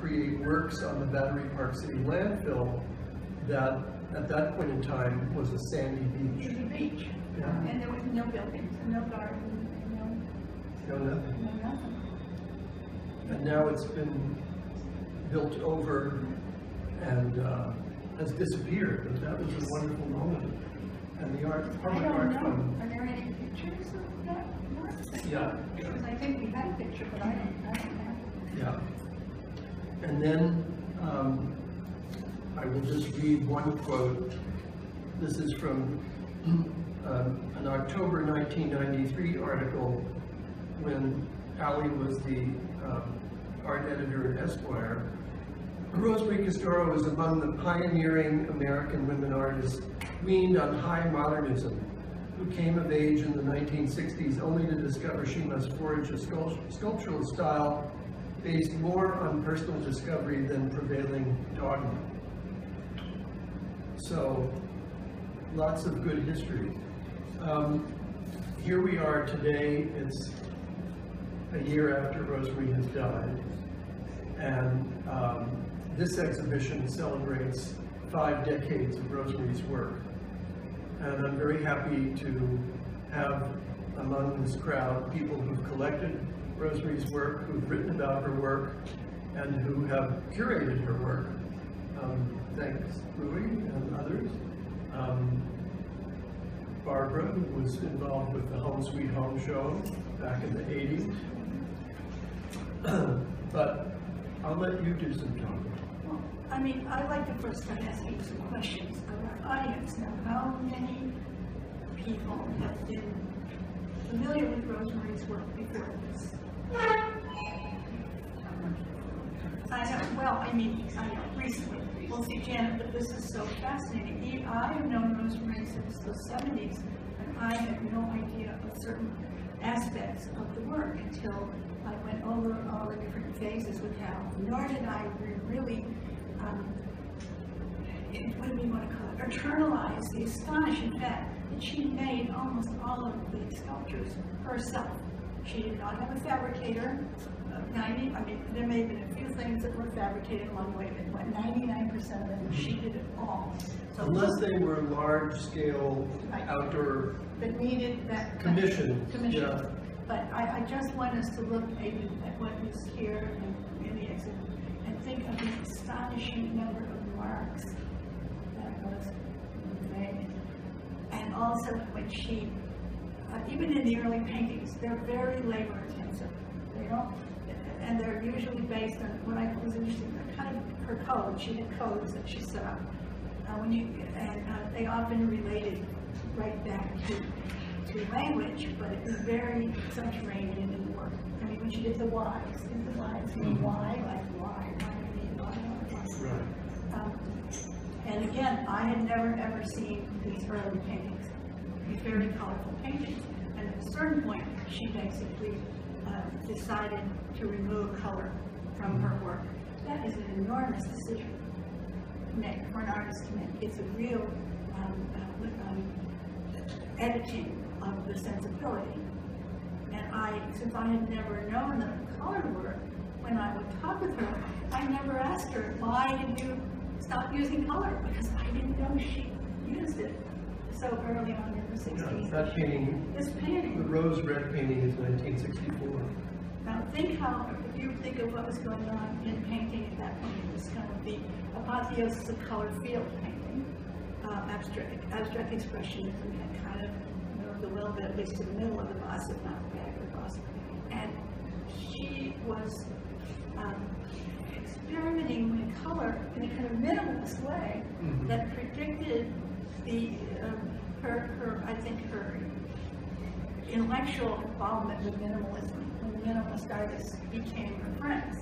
create works on the Battery Park City landfill that, at that point in time, was a sandy It beach. was a beach, Yeah. and there was no buildings, no garden, no, No, nothing. no nothing. And now it's been built over and uh, has disappeared, but that was a wonderful moment. And the art, I Harvard don't Art know, Fund, are there any pictures of that? yeah, Because I think we had a picture, but I don't, I don't have. yeah. And then, um, I will just read one quote. This is from um, an October 1993 article when Ally was the um, art editor at Esquire. Rosemarie Castoro is among the pioneering American women artists weaned on high modernism, who came of age in the 1960s only to discover she must forge a sculptural style based more on personal discovery than prevailing dogma. So, lots of good history. Um, here we are today, it's a year after Rosemarie has died. And um, this exhibition celebrates five decades of Rosemarie's work. And I'm very happy to have among this crowd people who've collected Rosemarie's work, who've written about her work, and who have curated her work. Um, thanks, Louis and others. Um, Barbara, who was involved with the Home Sweet Home show back in the 80s. But I'll let you do some talking. Well, I mean, I'd like to first start asking some questions of our audience. Now, how many people have been familiar with Rosemarie's work before this? I well, I mean, I know, recently. Well, see, Janet, but this is so fascinating. I have known Rosemarie since the seventies, and I had no idea of certain aspects of the work until I went over all the different phases with Hal. Nor did I re- really, um, what do we want to call it, internalize the astonishing fact that she made almost all of the sculptures herself. She did not have a fabricator. Uh, Ninety, I mean, there may have been a few things that were fabricated along the way, but ninety-nine percent of them, she did it all. So Unless they were large-scale Right. outdoor that needed that. commissions, Commission. yeah. But I, I just want us to look maybe at what is here and in the exhibit and think of the astonishing number of marks that was made. And also when she, uh, even in the early paintings, they're very labor intensive. They don't, and they're usually based on, what I thought was interesting, they're kind of her code, she had codes that she set up. Uh, when you, and uh, they often related right back to, to language, but it was very subterranean in the work. I mean, when she did the whys, did the whys mean why, like why, why do we need why? Right. Um, And again, I had never, ever seen these early paintings, very colorful paintings. And at a certain point, she basically uh, decided to remove color from her work. That is an enormous decision make, for an artist to make. It's a real um, uh, um, editing of the sensibility. And I, since I had never known the color work, when I would talk with her, I never asked her, why did you stop using color? Because I didn't know she used it so early on in the Yeah, sixties. That painting, This painting. the rose red painting is 1964. now think how, if you think of what was going on in painting at that point, it was kind of the apotheosis of color field painting. Uh, abstract, abstract expressionism had kind of moved a little bit, at least to the middle of the bus, if not the back of the bus. And she was, um, experimenting with color in a kind of minimalist way Mhm. that predicted the, um, her, her, I think her intellectual involvement with minimalism, when the minimalist artists became her friends.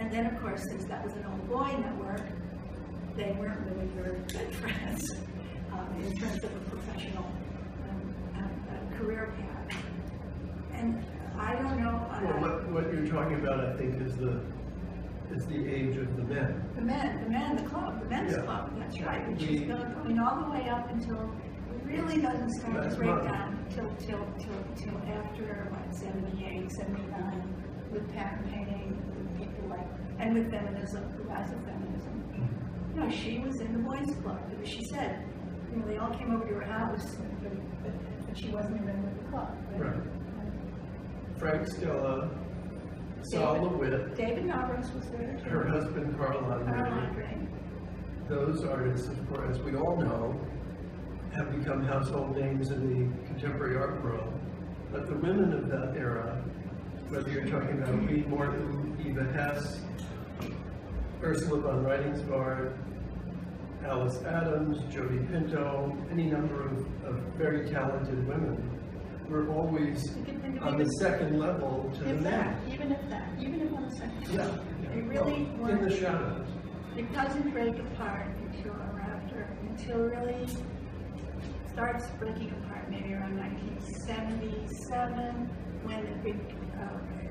And then, of course, since that was an old boy network, they weren't really very good friends um, in terms of a professional um, uh, uh, career path. And I don't know. I- Well, what, what you're talking about, I think, is the, is the age of the men. The men, the men, the club, the men's Yeah. club, that's right, which We- is going, all the way up until, really doesn't start to break down till, till, till, till after, what, seventy-eight, seventy-nine, with pattern painting, with people like and with feminism, the rise of feminism. Mm-hmm. You know, she was in the boys' club, because she said, you know, they all came over to her house, but, but, but she wasn't a member of the club. Right. Frank Stella, Sol LeWitt, David Novros was there too. her husband Carl. Andre. Those artists, of course, as we all know, have become household names in the contemporary art world. But the women of that era, whether you're talking about Ree Morton, Eva Hesse, Ursula von Rydingsvard, Alice Adams, Jody Pinto, any number of, of very talented women, were always You can think of on the second level to the men. even if that, even if on the second. Yeah. They really Well, In the shadows. it doesn't break apart until or after, until really starts breaking apart, maybe around nineteen seventy-seven, when the big, uh,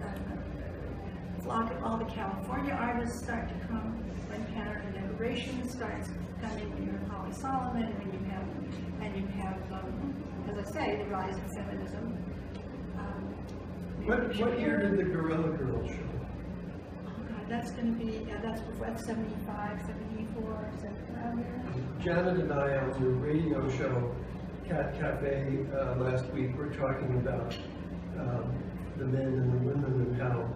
uh, flock of all the California artists start to come, when pattern and integration starts coming, when you have Holly Solomon, when you have, and you have, um, as I say, the rise of feminism. Um, What, what year did the Guerrilla Girls show? Oh, God, that's gonna be, yeah, that's before, that's seventy-five, seventy-four, seventy, around there. Janet and I on the radio show, Cat Cafe, uh, last week, we were talking about, um, the men and the women and how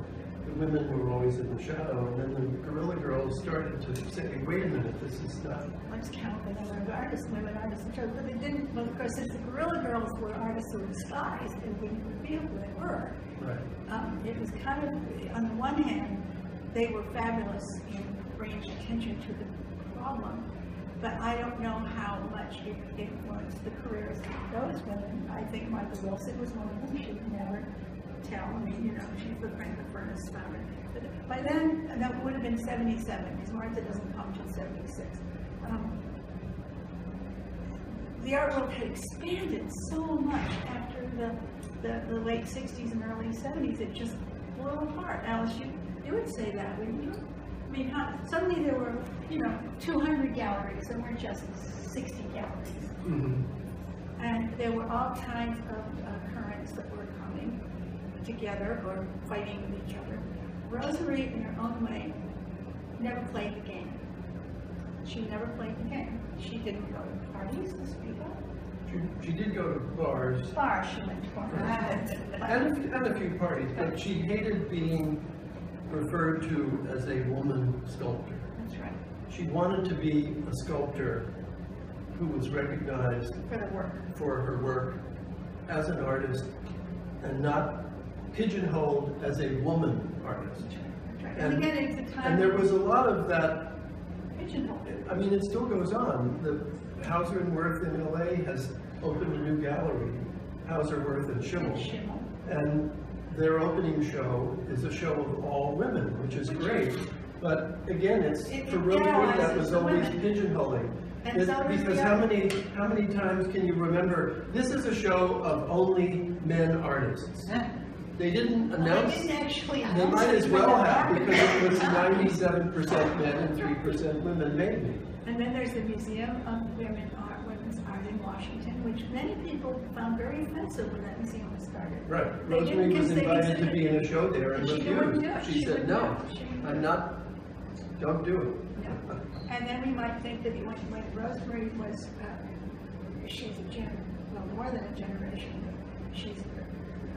the women were always in the shadow, and then the Guerrilla Girls started to say, wait a minute, this is not, Let's count the number of artists, women artists, but they didn't, well, of course, since the Guerrilla Girls were artists who were disguised and wouldn't reveal who they were, right. um, it was kind of, on the one hand, they were fabulous in bringing attention to the problem, but I don't know how much it influenced the careers of those women. I think Martha Wilson was one of them, she never tell, mean, you know, she's the Franklin Furnace founder. But by then, that would have been seventy-seven, because Martha doesn't come till seventy-six. Um, the art world had expanded so much after the, the, the late sixties and early seventies, it just blew apart. Alice, you, you would say that, wouldn't you? Mean, how, suddenly there were, you know, two hundred galleries, and we're just sixty galleries. Mhm. And there were all kinds of uh, currents that were coming together or fighting with each other. Rosemarie, in her own way, never played the game. She never played the game. She didn't go to parties to speak up. She, she did go to bars Bars she went to. and a, and a few parties, but she hated being referred to as a woman sculptor. That's right, She wanted to be a sculptor who was recognized for the work. for her work as an artist and not pigeonholed as a woman artist. Right. And again, it's the time. And there was a lot of that, Pigeonhole. I mean, it still goes on. The Hauser and Wirth in LA has opened a new gallery, Hauser, Wirth and Schimmel. Schimmel. And their opening show is a show of all women, which is great. But again, it's, It- for it Rosemarie, that generalizes was the always women. pigeonholing. And It- so does Because the how other- many, how many times can you remember, this is a show of only men artists? They didn't They announce, didn't actually. they might as well have, because it it. was ninety-seven percent men and three percent women, maybe. And then there's the Museum of Women Art, Women's Art in Washington, which many people found very offensive when that museum was started. Right, They Rosemarie was invited to be in a show there and She wouldn't do it. refused. She She said, no. She I'm not, don't do it. Yeah. And then we might think that when, when Rosemarie was, uh, she's a gen, well, more than a generation, she's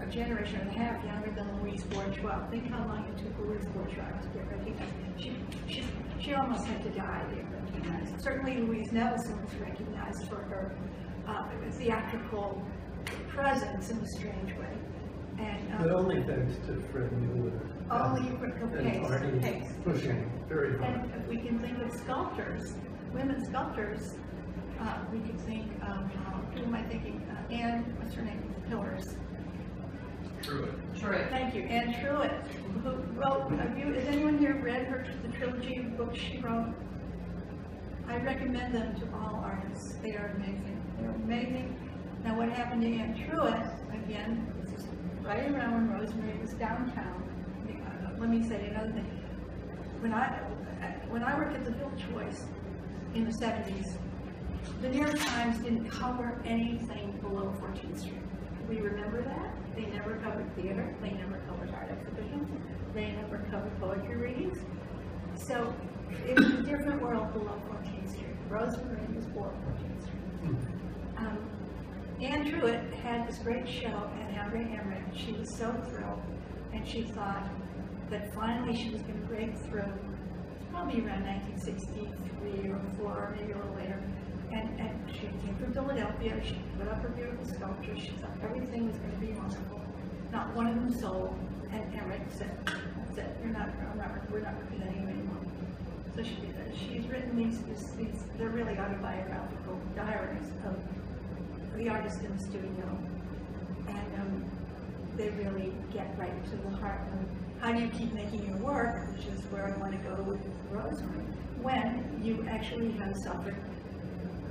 a generation and a half younger than Louise Bourgeois. Think how long it took Louise Bourgeois to get recognized. She, she, she almost had to die to get recognized. Certainly Louise Nevelson was recognized for her, uh, theatrical presence in a strange way. And, um, But only thanks to Fred Mueller. Only for- And okay, Arnie okay. pushing very hard. And if we can think of sculptors, women sculptors, uh, we could think of, uh, who am I thinking, uh, Anne, what's her name, Pillars. True. Thank you, Anne Truitt, who wrote, have you, has anyone here read her, the trilogy of books she wrote? I recommend them to all artists, they are amazing, amazing. Now, what happened to Anne Truitt, again, right around when Rosemarie was downtown. Uh, Let me say another thing, when I, when I worked at the Village Voice in the seventies, the New York Times didn't cover anything below Fourteenth Street. We remember that. They never covered theater, they never covered art exhibitions, they never covered poetry readings. So it was a different world below 14th Street. Rosemarie was born 14th Anne Truitt had this great show at Harry Emmerich. She was so thrilled, and she thought that finally she was going to break through. Probably around 1963 or 4, or maybe a little later. And, and she came from Philadelphia. She put up her beautiful sculpture. She thought everything was going to be wonderful. Not one of them sold. And Emmerich said, said, "You're not, I'm not, we're not representing you anymore." So she did that. She's written these, these, these, they're really autobiographical diaries of the artist in the studio. And, um, they really get right to the heart of how do you keep making your work, which is where I want to go with Rosemarie, when you actually have suffered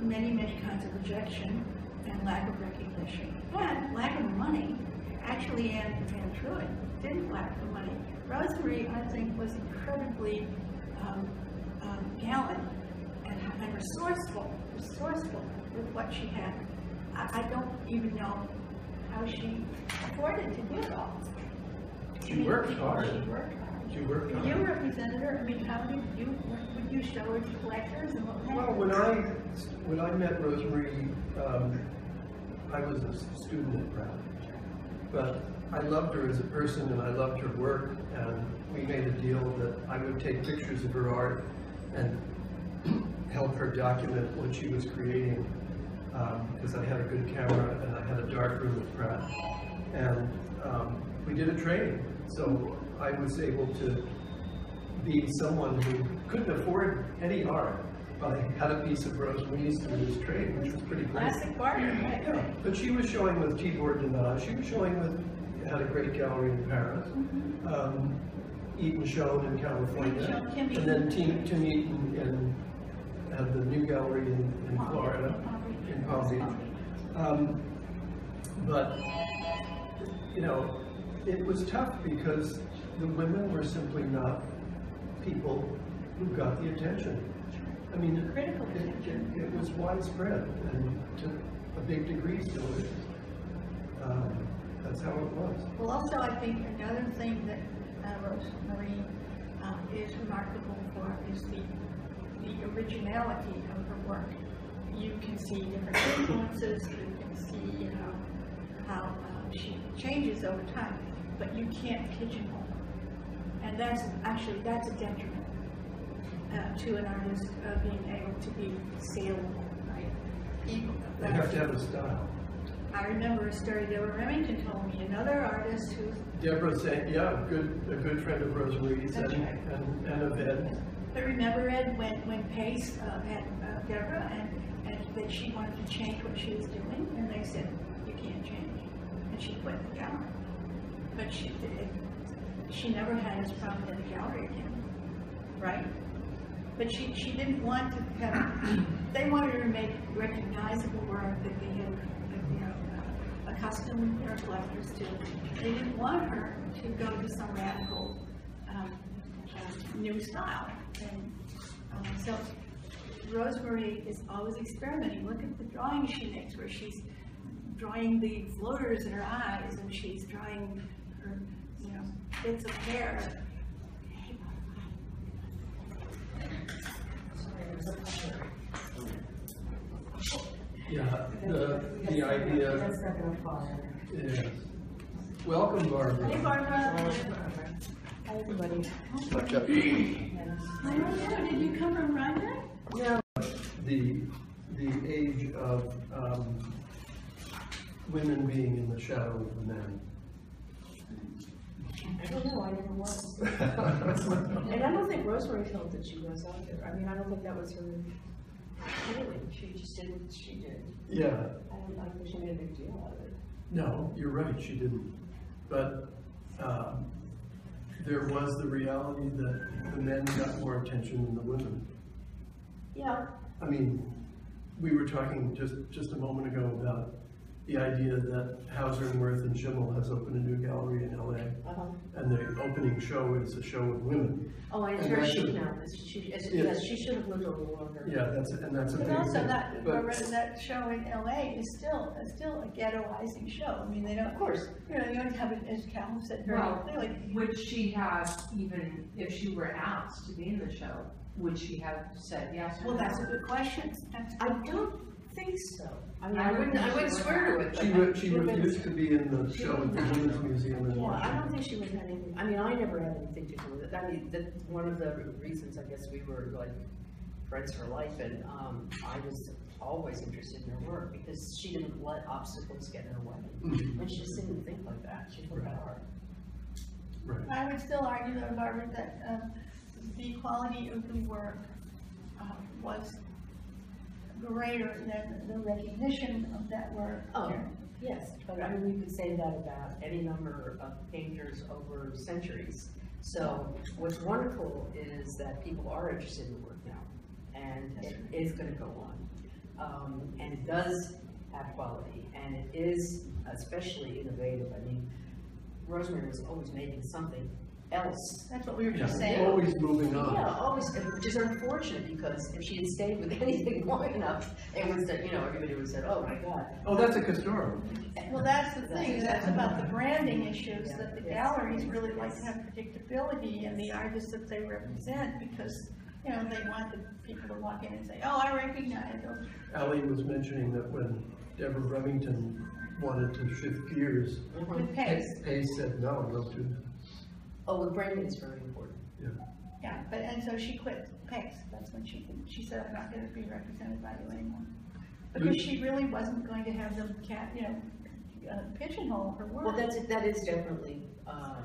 many, many kinds of rejection and lack of recognition, and lack of money. Actually, Anne, Anne Truitt didn't lack the money. Rosemarie, I think, was incredibly um, um, gallant and, and resourceful, resourceful with what she had. I, I don't even know how she afforded to do it all. She worked hard. She worked hard. She worked You represented her, I mean, how did you, would you show her to collectors and what? Well, when I, when I met Rosemarie, um, I was a student at Brown. But I loved her as a person and I loved her work and we made a deal that I would take pictures of her art and help her document what she was creating. Because I had a good camera and I had a dark room at Pratt. And um, we did a trade. So I was able to be someone who couldn't afford any art, but I had a piece of Rosemarie's through this trade, which was pretty great. Classic barter, right? Yeah, but she was showing with Tibor de Nagy, she was showing with, had a great gallery in Paris. Um, Eaton showed in California. And then Tim, Tim Eaton in, had the new gallery in, in Florida, Beach. Um, but, you know, it was tough because the women were simply not people who got the attention. I mean, it- Critical it, it, was widespread and to a big degree still is. Um, that's how it was. Well, also, I think another thing that uh, Rosemarie uh, is remarkable for is the, the originality of her work. You can see different influences, you can see, you know, how uh, she changes over time, but you can't pigeonhole her. And that's, actually, that's a detriment uh, to an artist uh, being able to be saleable, right? People, They have to have a style. I remember a story Deborah Remington told me, another artist who, Deborah said, yeah, a good, a good friend of Rosemarie's and, right. and, and of Ed. I remember Ed, when, when Pace uh, had uh, Deborah and that she wanted to change what she was doing, and they said, you can't change. And she quit the gallery. But she, it, she never had as prominent the gallery again, right? But she, she didn't want to have, they wanted her to make recognizable work that they had, you know, uh, accustomed their collectors to. They didn't want her to go to some radical, um, uh, new style. And, um, so Rosemarie is always experimenting. Look at the drawing she makes where she's drawing the floaters in her eyes and she's drawing her, you know, bits of hair. Yeah, the, the idea That's not gonna fly. is, welcome Barbara. Hey Barbara. Hi, everybody. I don't know, did you come from Rhinebeck? No, The, the age of, um, women being in the shadow of the men. I don't know, I never was. And I don't think Rosemarie felt that she was either. I mean, I don't think that was her feeling. She just didn't, she did. Yeah, I don't, I don't think she made a big deal out of it. no, you're right, she didn't. But, um, there was the reality that the men got more attention than the women. Yeah. I mean, we were talking just, just a moment ago about the idea that Hauser and Wirth and Schimmel has opened a new gallery in LA, Uh-huh. and the opening show is a show of women. Oh, and it's And her that sheet now, It's- she, it's- Yeah. yes, she should have lived a little longer. Yeah, that's, and that's a big also thing. that, But- that show in LA is still, is still a ghettoizing show. I mean, they don't, Of course, you know, you don't have it, as Cal said very Well, clearly. Would she have even, if she were asked to be in the show, would she have said yes Well, that's a good question. I don't think so. I mean, I I wouldn't, wouldn't I wouldn't swear to it, but. She, I- re- she would've been- refused to be in the show at the Women's Museum in Yeah, I don't think she would have anything, I mean, I never had anything to do with it, I mean, that, one of the reasons, I guess, we were like friends for life, and, um, I was always interested in her work, because she didn't let obstacles get in her way. Mhm. And she just didn't think like that, she thought that hard. Right. I would still argue though, Barbara, that, um, the quality of the work, uh, was greater than the recognition of that work. Oh, yes, but I mean, you could say that about any number of painters over centuries. So what's wonderful is that people are interested in the work now, and it is gonna go on. Um, and it does have quality, and it is especially innovative. I mean, Rosemarie was always making something else That's what we were Yeah, just saying. always moving on. yeah, on. always, which is unfortunate, because if she had stayed with anything long enough, it was, that, you know, everybody would have said, oh my God. Oh, that's a Castoro. Well, that's the thing, that's about the branding issues, that the Yeah. galleries really like to have predictability in the artists that they represent, because, you know, they want the people to walk in and say, oh, I recognize them. Ally was mentioning that when Deborah Remington wanted to shift gears, With pace, Pace said, no, don't do that. Oh, the branding is very important. yeah, Yeah, but, and so she quit Pace, that's when she, she said, I'm not gonna be represented by you anymore. Because she really wasn't going to have them cat, you know, uh, pigeonhole her work. Well, that's, that is definitely, uh, uh,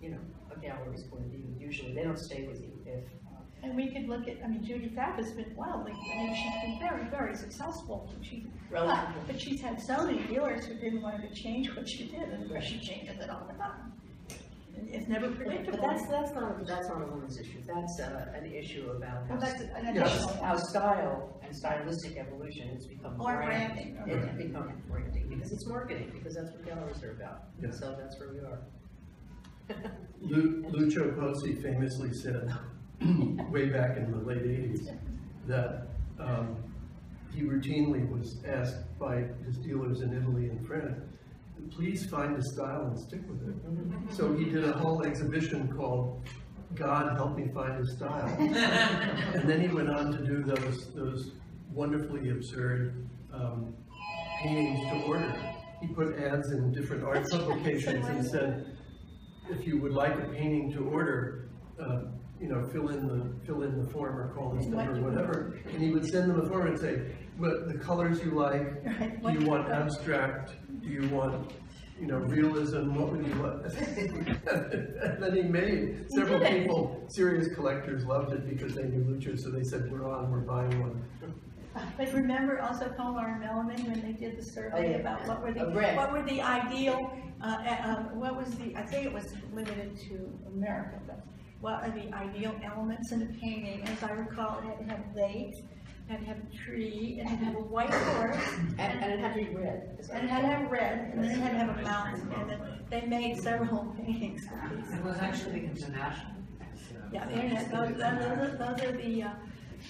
you know, a gallery's point of view. Usually, they don't stay with you if, uh, And we could look at, I mean, Judy Pfaff has been wildly, I mean, she's been very, very successful. She, but, Relatively. but she's had so many dealers who didn't want her to change what she did, and of course she changes it all the time. And It's never but predictable. that's, that's not, that's not a woman's issue. That's, uh, an issue about how, Well, that's an Yeah. additional, how style and stylistic evolution has become Or brand. branding. It has become branding, because it's marketing, because that's what galleries are about. Yeah. So that's where we are. Lu- Lucio Pozzi famously said, way back in the late eighties, that, um, he routinely was asked by his dealers in Italy and France, please find a style and stick with it. So he did a whole exhibition called God Help Me Find a Style. And then he went on to do those, those wonderfully absurd, um, paintings to order. He put ads in different art publications and said, if you would like a painting to order, uh, you know, fill in the, fill in the form or call this number or whatever. And he would send them a form and say, what, the colors you like, do you want abstract, do you want, you know, realism, what would you want? And then he made, several people, serious collectors loved it because they knew Lucio, so they said, we're on, we're buying one. but remember also Komar and Melamid when they did the Oh, survey yeah. about what were the, A red. what were the ideal, uh, uh, um, what was the, I think it was limited to America, but what are the ideal elements in a painting? As I recall, it had to have a lake, it had to have a tree, it had to have a white horse, And, and it had to be red. as I And it had to have red, and then it had to have a mountain, and then they made several paintings of these. It was actually international. Yeah, the internet, those, those are, those are the, uh,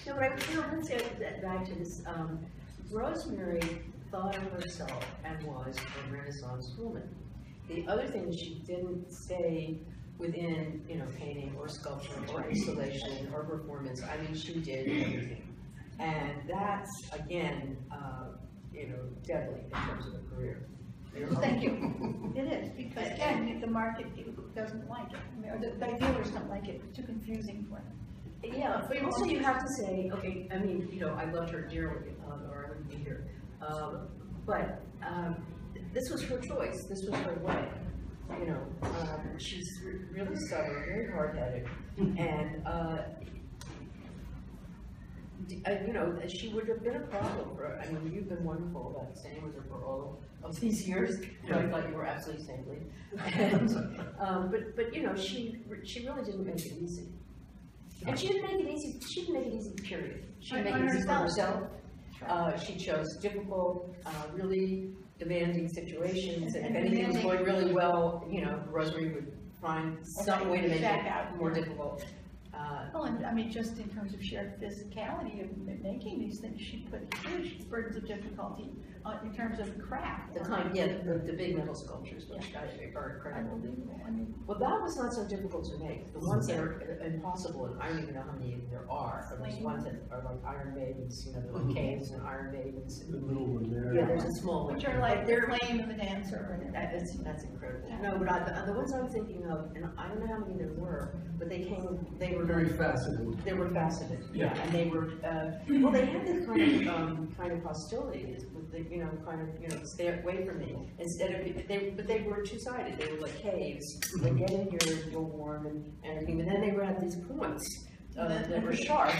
No, but I, you know, let's get that back to this, um, Rosemarie thought of herself and was a Renaissance woman. The other thing she didn't stay within, you know, painting or sculpture or installation or performance, I mean, she did everything. And that's, again, uh, you know, deadly in terms of a career. thank you. It is, because again, the market doesn't like it, I mean, or the, the dealers don't like it, it's too confusing for them. Yeah, but also you have to say, okay, I mean, you know, I loved her dearly, um, or I wouldn't be here. Um, but, um, this was her choice, this was her way. You know, um, she's re- really stubborn, very hard-headed, and, uh, d- uh, you know, she would have been a problem for, I mean, you've been wonderful about staying with her for all of these years. I thought you were absolutely saintly. And, um, but, but, you know, she, she really didn't make it easy. And she didn't make it easy, she didn't make it easy, period. She on it easy for herself. herself, Uh, she chose difficult, uh, really demanding situations, and if And anything was demanding- going really well, you know, Rosemarie would find some way to make Back out, it more difficult. Uh, Well, and I mean, just in terms of sheer physicality of making these things, she put huge burdens of difficulty uh, in terms of craft. the kind, yeah, the, the big metal sculptures, which I think are incredible. Unbelievable, I mean, Well, that was not so difficult to make. The ones that are impossible, and I don't even know how many there are, are those ones that are like Iron Maidens, you know, they're like Mhm. caves and Iron Maidens. The little one there. Yeah, there's a small one. which are like the they're, flame and the dancer that, that's, that's incredible. No, but I, the, the ones I'm thinking of, and I don't know how many there were, but they were Very faceted. They were faceted, yeah, and they were, uh, well, they had this kind of, um, kind of hostility, with the, you know, kind of, you know, stay away from me. Instead of, they, but they were two-sided, they were like caves, they get in here, you're warm and, everything, but then they were at these points, uh, that were sharp.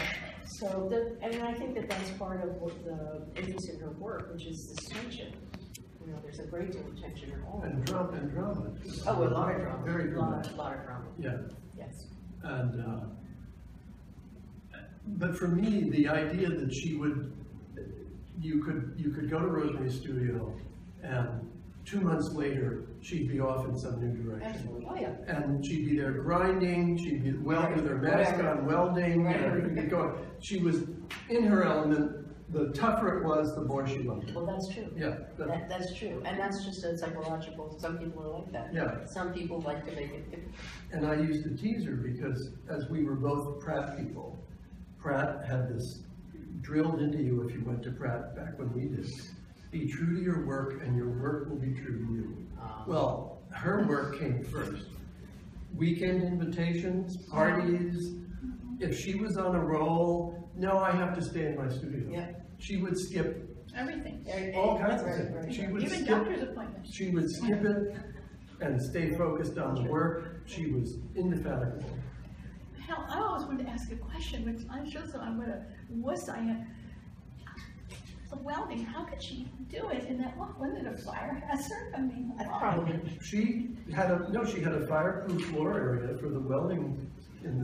So the, and I think that that's part of what the interest in her work, which is this tension. You know, there's a great deal of tension in all And drama, and drama. Oh, a lot of drama. Very Lot, dramatic. lot of drama, Yeah, yes. And, uh, but for me, the idea that she would, you could, you could go to Rosemarie's studio and two months later, she'd be off in some new direction. Absolutely, oh, yeah. And she'd be there grinding, she'd be well with her mask on, welding, and everything going. She was in her element, the tougher it was, the more she loved it. Well, that's true. Yeah, that- That, that's true, and that's just a psychological, some people are like that. Yeah. Some people like to make it, and I used to tease her because as we were both Pratt people, Pratt had this drilled into you if you went to Pratt back when we did. Be true to your work and your work will be true to you. Um, Well, her work came first. Weekend invitations, parties. If she was on a roll, no, I have to stay in my studio. Yeah. She would skip everything, all kinds of things. She would even skip, doctor's appointments. she would skip it and stay focused on the work. She was indefatigable. Hell, I always wanted to ask a question, which I'm sure so I'm gonna, wuss I am. The welding, how could she do it in that, what, wasn't it a fire hazard? I mean, That's why? probably, She had a, no, she had a fireproof floor area for the welding, in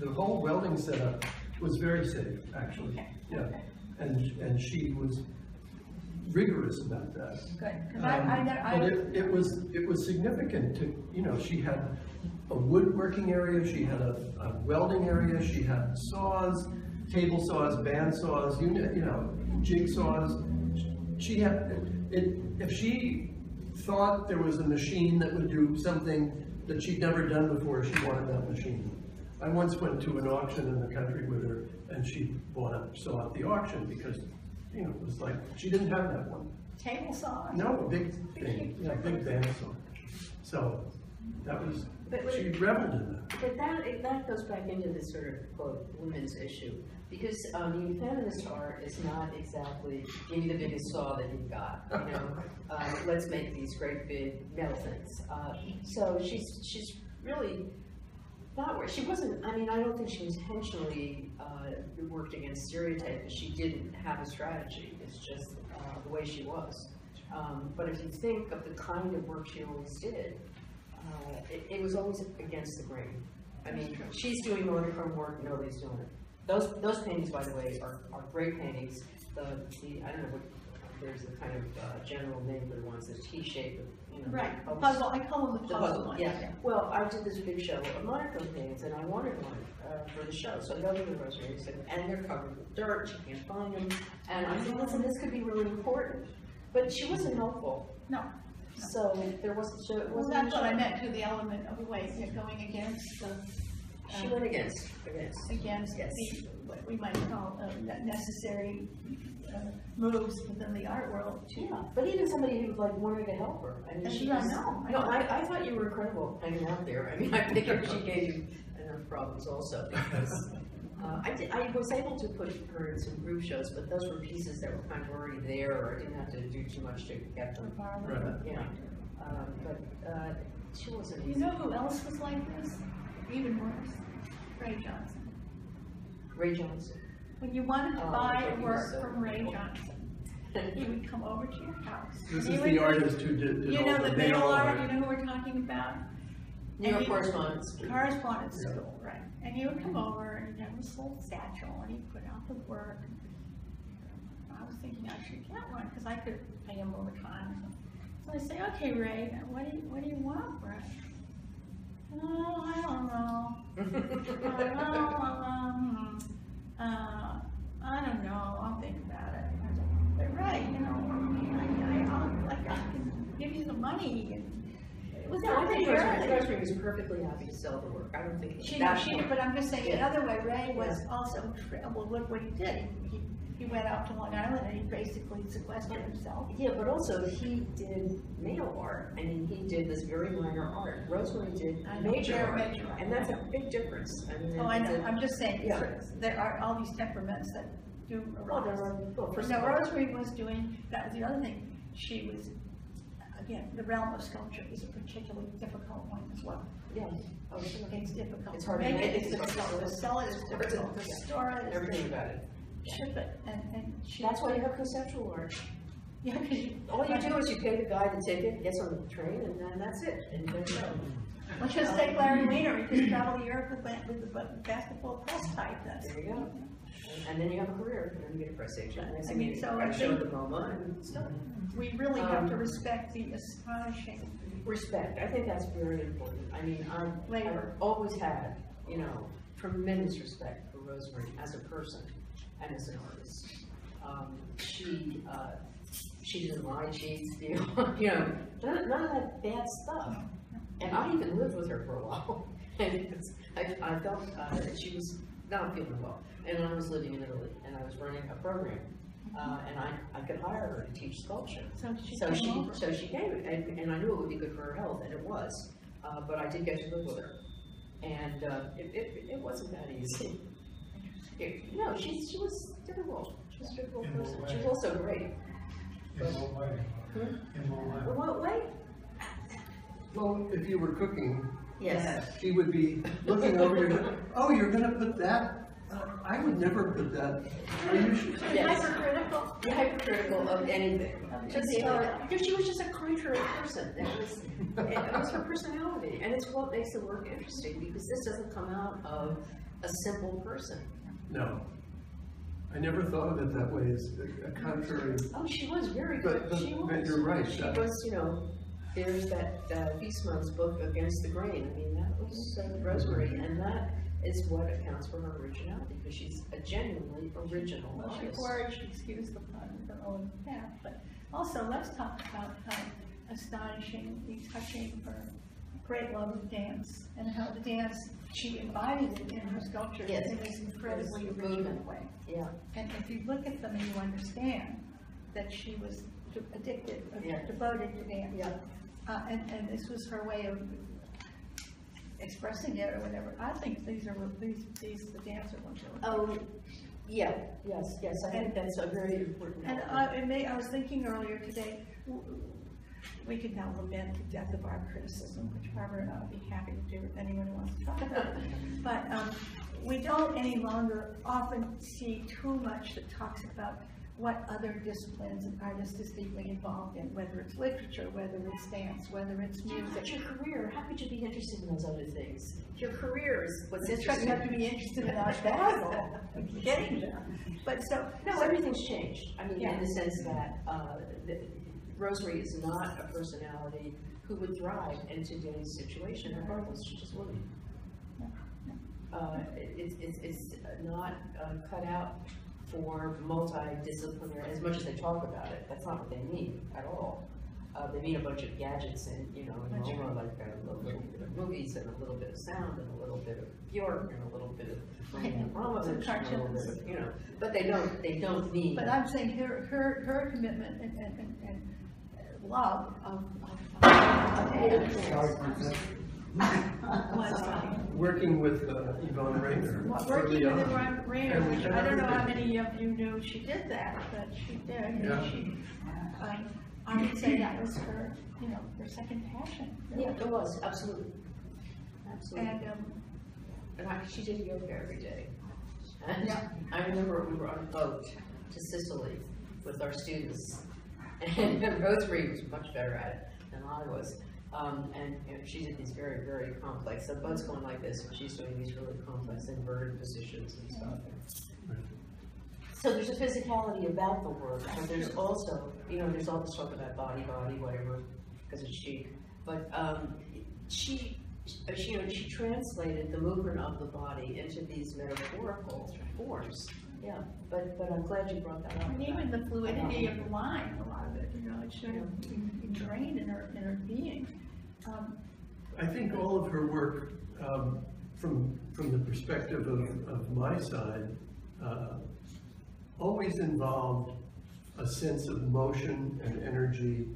the, the whole welding setup was very safe, actually. Okay, Yeah, okay. And, and she was rigorous about that. Good, cause I, I, Um, I. But it, it was, it was significant to, you know, she had a woodworking area, she had a, a welding area, she had saws, table saws, band saws, you know, you know, jigsaws. She had, it, if she thought there was a machine that would do something that she'd never done before, she wanted that machine. I once went to an auction in the country with her, and she bought a saw at the auction because, you know, it was like, she didn't have that one. Table saw. No, a big thing, yeah, big bandsaw. So, that was, But- she reveled in that. but that, it- that goes back into this sort of quote, women's issue. Because, um, the feminist art is not exactly, give me the biggest saw that you've got, you know? Uh, let's make these great big metal things. Uh, so she's, she's really not where, she wasn't, I mean, I don't think she intentionally, uh, worked against stereotype, she didn't have a strategy. It's just, uh, the way she was. Um, but if you think of the kind of work she always did, uh, it, it was always against the grain. I mean, she's doing monochrome work, nobody's doing it. Those, those paintings, by the way, are, are great paintings. The, the, I don't know what, there's a kind of, uh, general name for the ones, the T-shape, you know. Right, posts. puzzle, I call them the The puzzle puzzle, ones. yeah. Well, I did this big show of monochrome paintings, and I wanted one, uh, for the show, so I go to the Rosary, and and they're covered with dirt, you can't find them. And I said, listen, this could be really important, but she wasn't helpful, No, so there wasn't, so it well, wasn't. that's what I meant to the element of the way you're going against the, She went against, against. against Yes. the, what we might call uh, ne- necessary uh, moves within the art world to Yeah, but even somebody who like wanted to help her, I mean, That's she what I was, know. no, I, I thought you were incredible hanging out there, I mean, I figured she gave you enough problems also, because, uh, I did, I was able to put her in some group shows, but those were pieces that were kind of already there, or I didn't have to do too much to get them, Right. but, yeah, um, but, uh, she wasn't You know who else was like this? Even worse, Ray Johnson. Ray Johnson. When you wanted to Oh, buy but a work so from Ray. Johnson, he would come over to your house. This He is would the artist who did, did You all know the the mail mail art, art. you know who we're talking about? New York correspondence. Correspondence Yeah. school, right. And he would come over and he'd have his little satchel and he'd put out the work. I was thinking I should get one, because I could pay him overtime. So I say, okay, Ray, what do you, what do you want, Brett? Oh, I don't know. I don't know, um, uh, I don't know, I'll think about it. I was like, But Ray, you know, I, I, I'll, like, I can give you the money. And it was No, I think Rosemarie, early. Rosemarie was perfectly happy to sell the work, I don't think She, that she, but I'm just saying the other way, Ray was also, tra- well, look what he did. He, went out to Long Island and he basically sequestered himself. Yeah, but also he did mail art, I mean, he did this very minor art, Rosemarie did I know, major art, major art. and that's a big difference, I mean. Oh, I know, a- I'm just saying, Yeah. there are all these temperaments that do Well, there arise. are, well, first No, Rosemarie was doing, that was the other thing, she was, again, the realm of sculpture is a particularly difficult one as well. yeah, oh. It's difficult. It's hard to make it, it's It's difficult to sell it, to- difficult to store it, everything difficult about it. To ship it, and, and she. That's why you have conceptual art. Yeah, 'cause you. All you do is you pay the guy the ticket, gets on the train, and then that's it, and then go. Let's just take Larry Weiner, he just traveled Europe with, ba- with the ba- basketball press type, that's. There you go. And- then you have a career, and then you get a press agent, I mean, you so I a show think- the MoMA, and stuff. We really have to Um, respect the astonishing, Respect, I think that's very important. I mean, I've, I've always had, you know, tremendous respect for Rosemarie as a person and as an artist. Um, she, uh, she didn't lie, cheat, steal, you know, none, none of that bad stuff. And I even lived with her for a while. And it's, I, I felt, uh, that she was not feeling well. And I was living in Italy, and I was running a program. Uh, and I, I could hire her to teach sculpture. so she So came she, over. so she came, and, and I knew it would be good for her health, and it was, uh, but I did get to live with her. And, uh, it, it, it wasn't that easy. It, no, she, she was difficult, she was a difficult In person, way? she was also great. In what way? Hmm? In what way? In what way? Well, if you were cooking, Yes. she would be looking over your, oh, you're gonna put that? Uh, I would never put that. Are you sure? Yes. Hypercritical. Be hypercritical of anything. Just, uh, because she was just a contrary person, it was, it was her personality, and it's what makes the work interesting, because this doesn't come out of a simple person. No. I never thought of it that way, as a- a contrary. Oh, she was very But- good, but- she was. but you're right, She that- was, you know, there's that, uh, Huysmans book, Against the Grain, I mean, that was uh, Rosemarie, and that is what accounts for her originality, because she's a genuinely original Well, she artist. forged, excuse the pun, her own path, but also let's talk about how astonishingly touching her great love of dance and how the dance, she embodied it in her sculpture Yes. in this incredibly Yes. original way. Yeah, And if you look at them and you understand that she was addicted, Yeah. devoted to dance. yeah, Uh, and, and this was her way of expressing it or whatever. I think these are, these, these, the dancer ones are. oh, yeah, yes, yes, I think that's a very important. And element. I, it may, I was thinking earlier today, we could now lament the death of our criticism, which Barbara and I would be happy to do if anyone wants to talk about it. But, um, we don't any longer often see too much that talks about what other disciplines an artist is deeply involved in, whether it's literature, whether it's dance, whether it's music. your career, how could you be interested in those other things? Your career is what's interesting. you have to be interested in our dazzle, getting there. But so, No, everything's changed. I mean, Yeah. in the sense that, uh, that Rosemarie is not a personality who would thrive in today's situation regardless, she just wouldn't. Uh, it's, it's, it's not uh, cut out for multidisciplinary, as much as they talk about it, that's not what they mean at all. Uh, they mean a bunch of gadgets and, you know, and like a little bit of movies and a little bit of sound and a little bit of Bjork and a little bit of Some and a little bit of, you know, but they don't, they don't mean. but I'm saying her, her, her commitment and, and, and, love of, of, of was, uh, Working with uh, Yvonne Rainer. Working with on. Yvonne Rainer, which I don't know how many of you knew she did that, but she did, Yeah. and she, um, I would say that was her, you know, her second passion. really. Yeah, it was, absolutely. Absolutely. And, um, And I, she did yoga every day. And Yeah. I remember we were on a boat to Sicily with our students. And Rosemarie was much better at it than I was. Um, and, you know, she did these very, very complex, the boat's going like this, and she's doing these really complex inverted positions and stuff. So there's a physicality about the work, but there's also, you know, there's all this talk about body, body, whatever, because it's chic. But, um, she, she, you know, she translated the movement of the body into these metaphorical forms. Yeah, but, but I'm glad you brought that up. And even the fluidity of the line, a lot of it, you know, it's sort of ingrained in her, in her being. Um, I think all of her work, um, from, from the perspective of, of my side, uh, always involved a sense of motion and energy.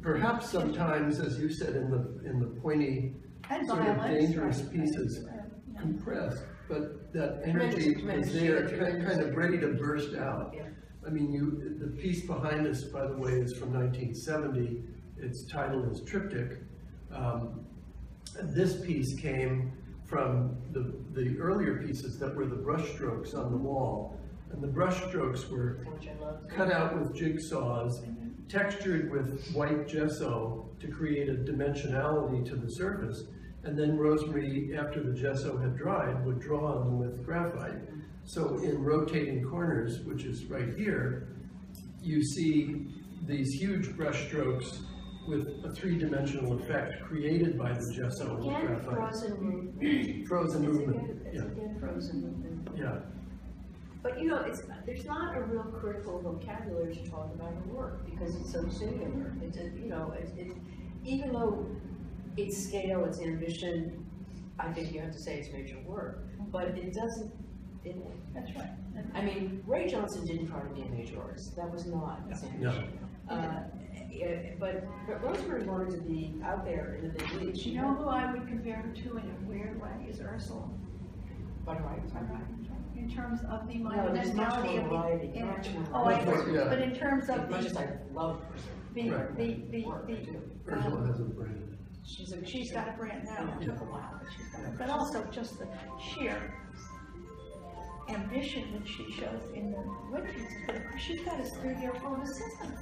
Perhaps sometimes, as you said, in the, in the pointy, And sort of violence, dangerous right, right, pieces, right, yeah. compressed, but that energy is there, kind of ready to burst out. Yeah. I mean, you, the piece behind us, by the way, is from nineteen seventy, its title is Triptych. Um, This piece came from the, the earlier pieces that were the brushstrokes on the wall. And the brushstrokes were Which I love. cut out with jigsaws, textured with white gesso to create a dimensionality to the surface. And then Rosemarie, after the gesso had dried, would draw on them with graphite. So in rotating corners, which is right here, you see these huge brushstrokes with a three-dimensional effect created by the gesso and the Again, graphite. frozen movement. Frozen It's movement, again- yeah, again frozen movement. yeah. But you know, it's, there's not a real critical vocabulary to talk about her work, because it's so singular, it's a, you know, it's, it, even though its scale, its ambition, I think you have to say it's major work, but it doesn't, it, That's right. I mean, Ray Johnson didn't try to be a major artist, that was not his No. ambition. Uh, yeah, but, but Rosemarie wanted to be out there in the big leagues, You know who I would compare her to in a weird way is Ursula, By right, by right, in terms of the No, there's much monumentality more of variety, the. much more Oh, I variety. agree, Yeah. but in terms of as much as the, I love the, Right. the, the, work, I the, do. Ursula has a brain. She's a, she's got a brand now, it took a while, but she's got it, but also just the sheer ambition that she shows in the wood pieces, but she's got a studio full of assistants.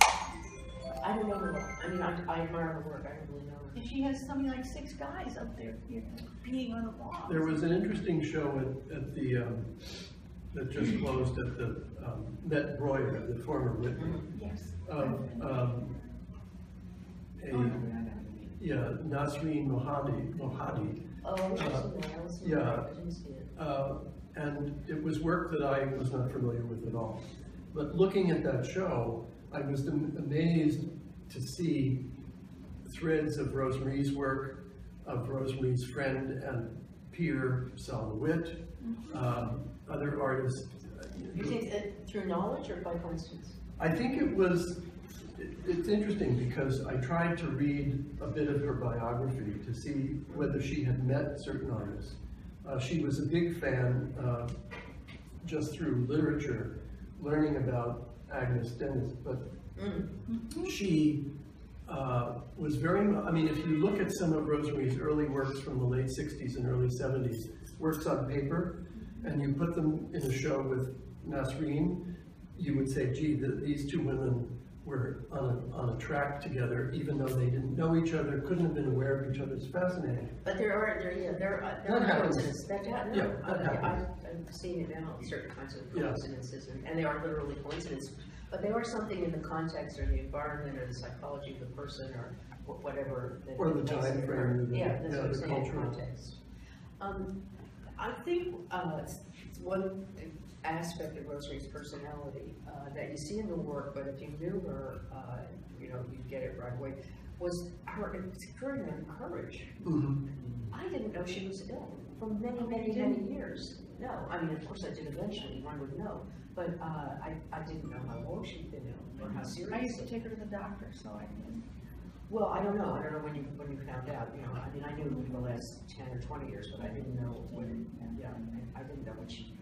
I don't know her well. I mean, I, I admire her work, I don't really know her. And she has something like six guys up there, you know, being on the wall. There was an interesting show at, at the, um, that just closed at the, um, Met Breuer, the former Whitney, Yes. of, um, Oh, no, a, no, no. Yeah, Nasreen Mohamedi, Mohamedi. Oh, I was I yeah. didn't see it. Uh, and it was work that I was not familiar with at all. But looking at that show, I was amazed to see threads of Rosemarie's work, of Rosemarie's friend and peer, Sol LeWitt, um, other artists. You think that through knowledge or by coincidence? I think it was, it's interesting because I tried to read a bit of her biography to see whether she had met certain artists. Uh, she was a big fan, uh, just through literature, learning about Agnes Denes, but she uh, was very, I mean, if you look at some of Rosemarie's early works from the late sixties and early seventies, works on paper, and you put them in a show with Nasreen, you would say, gee, th these two women were on a, on a track together, even though they didn't know each other, couldn't have been aware of each other, it's fascinating. But there are, there, yeah, there are, there That are happens. coincidences, that, ha- no, Yeah, that happens. I've seen it now, certain kinds of Yeah. coincidences, and, and they are literally coincidences. But they are something in the context or the environment or the psychology of the person or wh- whatever. Or the time frame, the- Yeah, that's yeah, what I'm the saying, cultural- context. Um, I think, uh, it's- it's one aspect of Rosemarie's personality, uh, that you see in the work, but if you knew her, uh, you know, you'd get it right away, was her extraordinary courage. Mhm. I didn't know she was ill for many, many, many years. No, I mean, of course I did eventually, one would know, but, uh, I, I didn't know how long she'd been ill or how serious. I used to take her to the doctor, so I can. Well, I don't know, I don't know when you, when you found out, you know, I mean, I knew in the last ten or twenty years, but I didn't know when, yeah, I I didn't know when she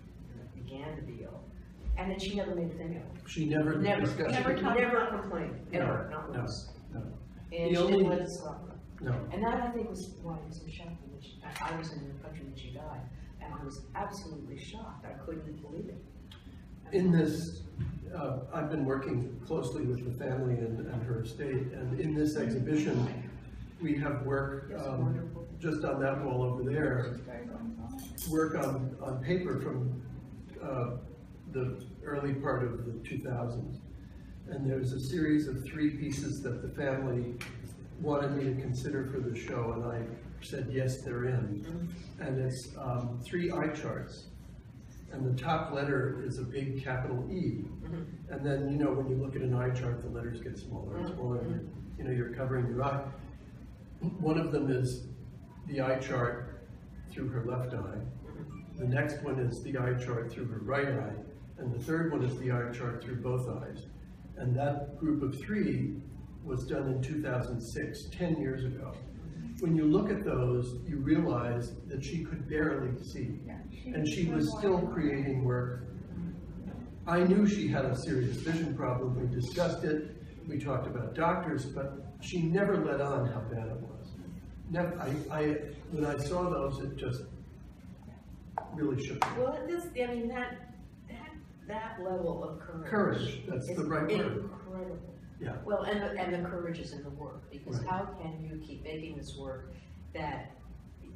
began to be ill. And then she never made a thing of it. She never Never, discussed never, it. never complained, ever, No, not no, once. no. And The she only- didn't let it stop her. No, And that, I think, was why it was so shocking that she, I I was in the country when she died, and I was absolutely shocked, I couldn't believe it. in this, uh, I've been working closely with the family and, and her estate, and in this exhibition, we have work, Yes, um, wonderful. just on that wall over there, It's very going work on, on paper from, uh, the early part of the two thousands. And there's a series of three pieces that the family wanted me to consider for the show, and I said, yes, they're in. And it's, um, three eye charts. And the top letter is a big capital E. And then, you know, when you look at an eye chart, the letters get smaller and smaller, and, you know, you're covering your eye. One of them is the eye chart through her left eye. The next one is the eye chart through her right eye. And the third one is the eye chart through both eyes. And that group of three was done in 2006, 10 years ago. When you look at those, you realize that she could barely see. And she was still creating work. I knew she had a serious vision problem. We discussed it. We talked about doctors, but she never let on how bad it was. Never, I, I, when I saw those, it just really me. Well, this, I mean, that, that, that level of courage. Courage, that's the right word. Incredible. Yeah. Well, and, the- and the courage is in the work, because Right. how can you keep making this work that,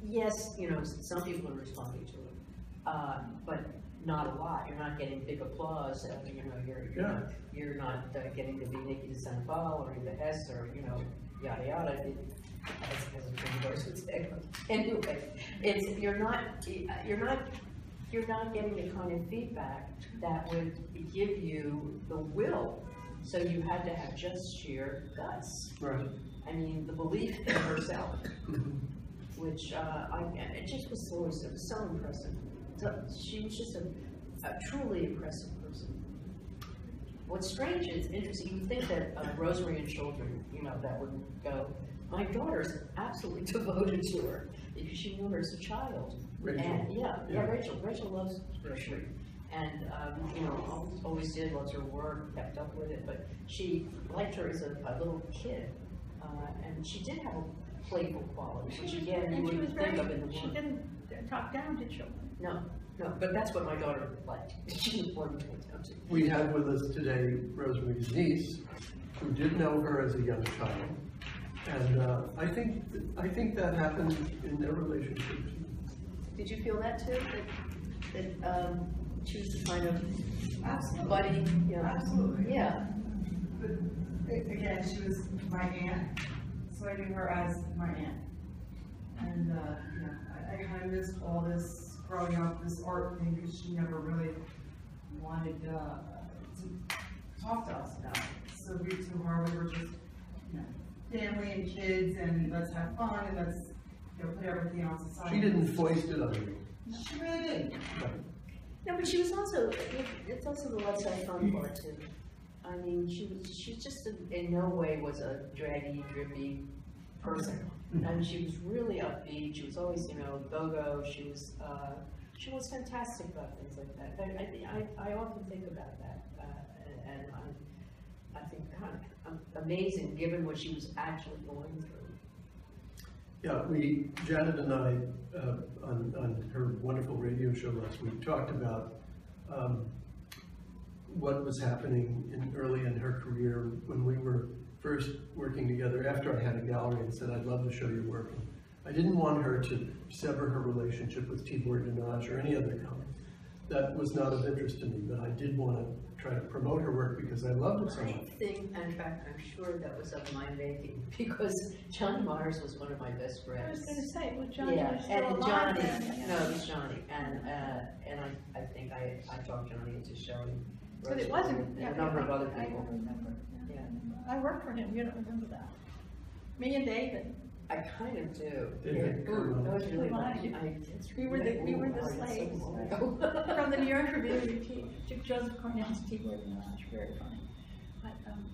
yes, you know, s- some people are responding to it, uh, but not a lot, you're not getting big applause, you know, you're, you're not, you're not uh, getting to be Niki de Saint Phalle or Eva Hesse or, you know, yada yada, it- as, as a friend of ours would say. Anyway, it's, you're not, you're not, you're not getting the kind of feedback that would give you the will. So you had to have just sheer guts. Right. I mean, the belief in herself, Mhm. which, uh, I, it just was always, was so impressive. So she was just a, a truly impressive person. What's strange is interesting, you think that uh, Rosemarie and children, you know, that wouldn't go. My daughter's absolutely devoted to her because she knew her as a child. Rachel. And, yeah, yeah, Yeah. Rachel, Rachel loves grocery. And, um, you know, always- always did, loves her work, kept up with it, but she liked her as a, a little kid. Uh, and she did have a playful quality, which again, you she wouldn't think of in the she work. didn't talk down to children. No, no, but that's what my daughter liked. She didn't want to take down to. We have with us today Rosemarie's niece, who did know her as a young child. And uh, I think, I think that happened in their relationship. Did you feel that too? That, that, um, she was the kind of Absolutely. buddy, yeah? Absolutely. Yeah, But a- again, she was my aunt, so I knew her as my aunt. And, uh, you know, I, I kind of missed all this growing up, this art thing, because she never really wanted, uh, to talk to us about it. So we, to her, we were just, you know, family and kids, and let's have fun, and let's, you know, put everything on society. She didn't foist it on you. She really didn't. no, but she was also, it's also the let's have fun part too. I mean, she was, she just in- in no way was a draggy, drippy person. And she was really upbeat, she was always, you know, go-go, she was, uh, she was fantastic about things like that. I, I, think- I, I often think about that, uh, and, and I, I think, God, um, amazing, given what she was actually going through. Yeah, we, Janet and I, uh, on, on her wonderful radio show last week, talked about um, what was happening in, early in her career when we were first working together, after I had a gallery and said, I'd love to show your work. I didn't want her to sever her relationship with Tibor de Nagy or any other comic. That was not of interest to me, but I did want to try to promote her work because I loved it so much. I much. think, in fact, I'm sure that was of my making, because Johnny Myers was one of my best friends. I was gonna say, well, Johnny Yeah, was still and alive Johnny, then. no, it was Johnny, and, uh, and I, I think I, I talked Johnny into showing. But it wasn't, and yeah. A number of other I- I people. remember, Yeah. I worked for him, you don't remember that. Me and David, I kind of do. David Yeah, ooh, Kermode. That was really Kermode. funny. I, it's. We were the- we were the ooh, so slaves, long right. ago. from the New York Review, we te- took Joseph Cornell's T-word and Lounge, very funny. But, um,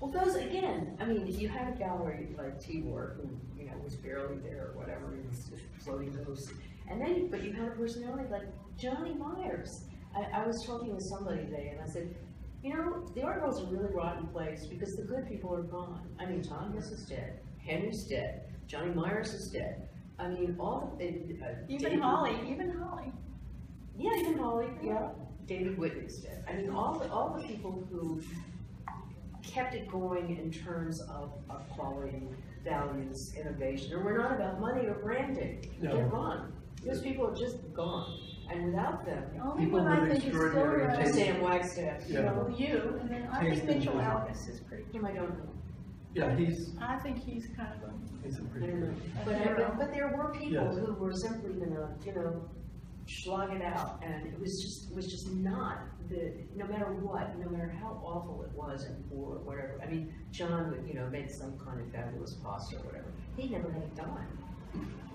Well, those, again, I mean, if you had a gallery like Tibor, who, you know, was barely there or whatever, he was just floating ghost. And then, but you had a personality like Johnny Myers. I, I was talking with somebody today and I said, you know, the art world's a really rotten place because the good people are gone. I mean, Tom Hess is dead, Henry's dead, Johnny Myers is dead. I mean, all, the- uh, even David- Holly, even Holly. Yeah, even Holly, yeah. David Whitney's dead. I mean, all the, all the people who kept it going in terms of, of quality, values, innovation, and we're not about money or branding. No. They're gone. Those people are just gone. And without them, The only People one I with think is still around, taste. Sam Wagstaff, Yeah. well, you, and then I Taste think Mitchell vision. Algus is pretty, him I don't know. Yeah, he's, I think he's kind of a, he's a I pretty don't But, I- but, but there were people Yes. who were simply gonna, you know, slog it out, and it was just, it was just not the, no matter what, no matter how awful it was and poor, or whatever, I mean, John would, you know, make some kind of fabulous pasta or whatever, he never had a dime.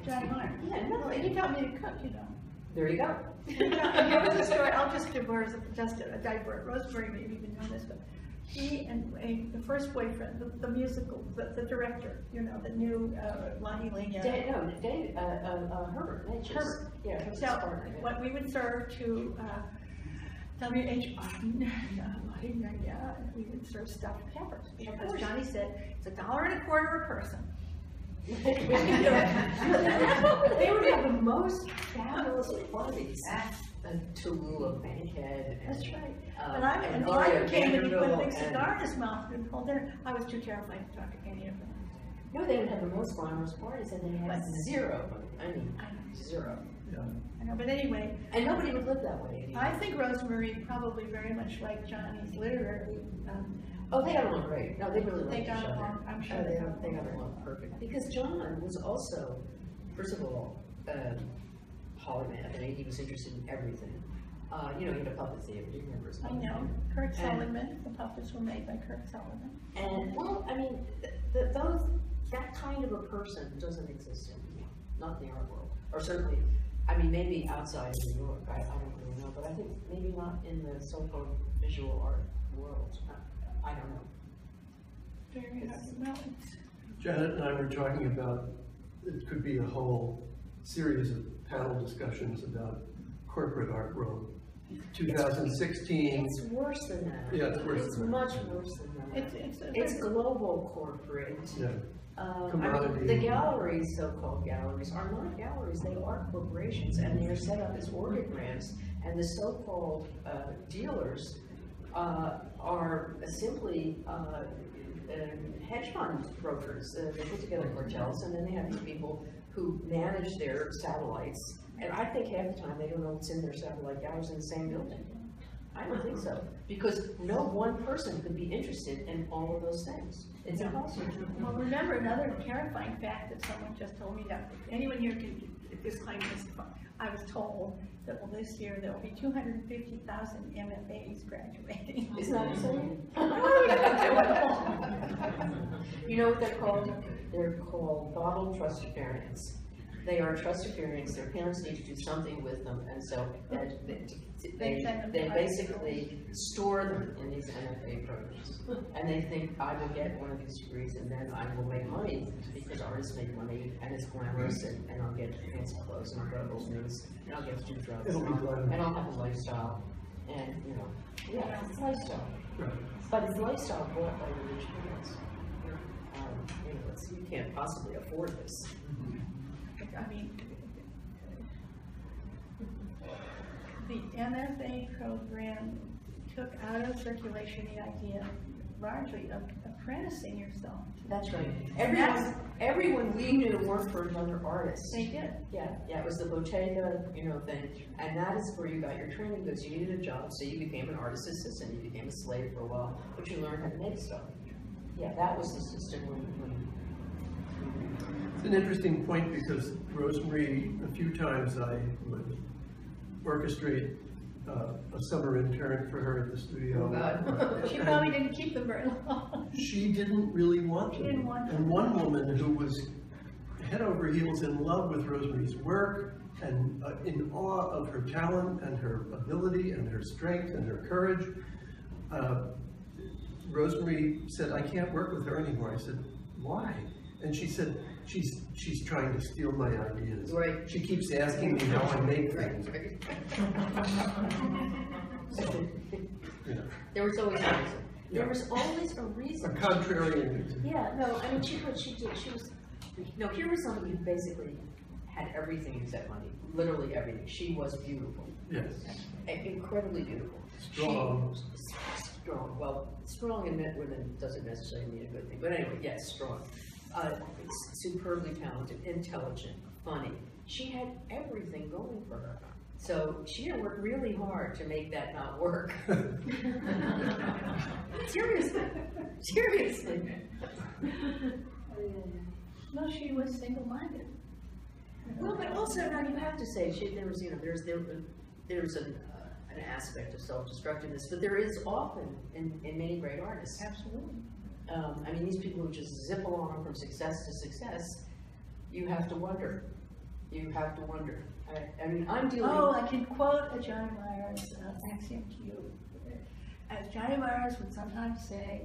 Johnny Meyer. Yeah, Well, nothing. he taught me to cook, you know. There you go. And Here was a story, I'll just divert, just a divert, Rosemarie maybe even know this, but he and a, the first boyfriend, the, the musical, the, the director, you know, the new, uh, Lonnie uh, Dave, no, Dave, uh, uh, uh, Herbert. Herbert. Yeah, Herbert's So, partner, yeah. what we would serve to, uh, W H Martin, yeah, we would serve stuffed peppers. Because. Johnny said, it's a dollar and a quarter a person. They would have the most fabulous parties at Tallulah, Bankhead, and. That's right. um, But I, and and Gloria I came and he put a big cigar in his mouth and pulled dinner. I was too terrified to talk to any of them. No, they would have the most glamorous parties, and they had But- zero, I mean, I know, zero. Yeah. I know, but anyway, And nobody would live that way. I think Rosemarie probably very much like Johnny's literary, um, Oh, they got along great. No, they really They liked each got other. along, I'm sure Oh, they they, got they got along. perfect. Because John was also, first of all, um, polymath, and he was interested in everything. Uh, you know, he had a puppet theater, do you remember his I puppet know, theater? Kurt And- the puppets were made by Kurt Seligmann. And, well, I mean, th- th- those, that kind of a person doesn't exist anymore, not in the art world. Or certainly, I mean, maybe outside of New York, I, I don't really know, but I think maybe not in the so-called visual art world. I, I don't know. Very, It's- well, it's, Janet and I were talking about, it could be a whole series of panel discussions about corporate art world. 2016, It's worse than that. Yeah, it's worse It's than that. much worse than that. it's, it's. It's global corporate. yeah, Uh, I Commodity. mean, the galleries, so-called galleries, are not galleries, they are corporations, and they are set up as orgograms. And the so-called, uh, dealers, uh, are simply, uh, uh, hedge fund brokers. Uh, They put together cartels, and then they have these people who manage their satellites. And I think half the time, they don't know what's in their satellite galleries in the same building. I don't think so, because no one person could be interested in all of those things. It's impossible. Well, remember another terrifying fact that someone just told me that anyone here can disclaim this. I was told that, well, this year there will be two hundred and fifty thousand MFAs graduating. Isn't that insane? You know what they're called? They're called bottle trustafarians. They are trustafarians, their parents need to do something with them, and so that, that- they, they basically store them in these MFA programs. And they think, I will get one of these degrees and then I will make money, because artists make money, and it's glamorous, and, and I'll get fancy clothes, and I'll go to openings, and I'll get to do drugs, It'll be and I'll- and I'll have a lifestyle, and, you know, yeah, it's lifestyle. right. But it's lifestyle bought by the rich parents. Um, you know, you can't possibly afford this. I mean, the MFA program took out of circulation the idea largely of apprenticing yourself. That's right. Everyone, that's- everyone we knew worked for another artist. They did. Yeah, yeah, it was the Bottega, you know, thing, and that is where you got your training, because you needed a job, so you became an artist assistant, you became a slave for a while, but you learned how to make stuff. Yeah, that was the system when, when, It's an interesting point because Rosemarie, a few times I would orchestrate uh, a summer intern for her at the studio. Oh, God. She probably didn't keep them very long. She didn't really want them. She didn't want to. And one woman who was head over heels in love with Rosemarie's work and uh, in awe of her talent and her ability and her strength and her courage, uh, Rosemarie said, I can't work with her anymore. I said, why? And she said, she's, she's trying to steal my ideas. Right. She keeps asking me how I make things. You know, there was always a reason. There was always a A reason. contrarian. Yeah, no, I mean, she, what she did, she was, no, here was somebody who basically had everything except money, literally everything. She was beautiful, Yes, incredibly beautiful. She- strong. Strong, well, strong in men- women doesn't necessarily mean a good thing, but anyway, yes, strong. Uh, superbly talented, intelligent, funny. She had everything going for her. So she had worked really hard to make that not work. Seriously, seriously. No, she was single-minded. Well, but also, now you have to say, she, there was, you know, there's, there, there's an, uh, an aspect of self-destructiveness, but there is often in, in many great artists. Absolutely. Um, I mean, these people who just zip along from success to success, you have to wonder. You have to wonder. I, I mean, I'm dealing. Oh, I can quote a Johnny Myers uh, axiom to you. As Johnny Myers would sometimes say,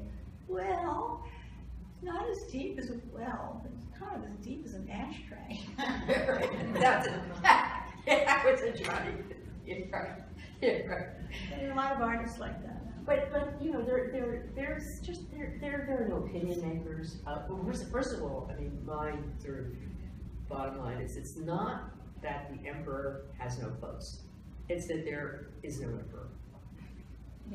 well, not as deep as a well, but it's kind of as deep as an ashtray. That's it. Yeah, was a Johnny. You're right. You're right. There are a lot of artists like that. But, but, you know, there, there, there's just, there, there, there are no opinion makers. Uh, first, first of all, I mean, my sort of bottom line is, it's not that the emperor has no clothes. It's that there is no emperor.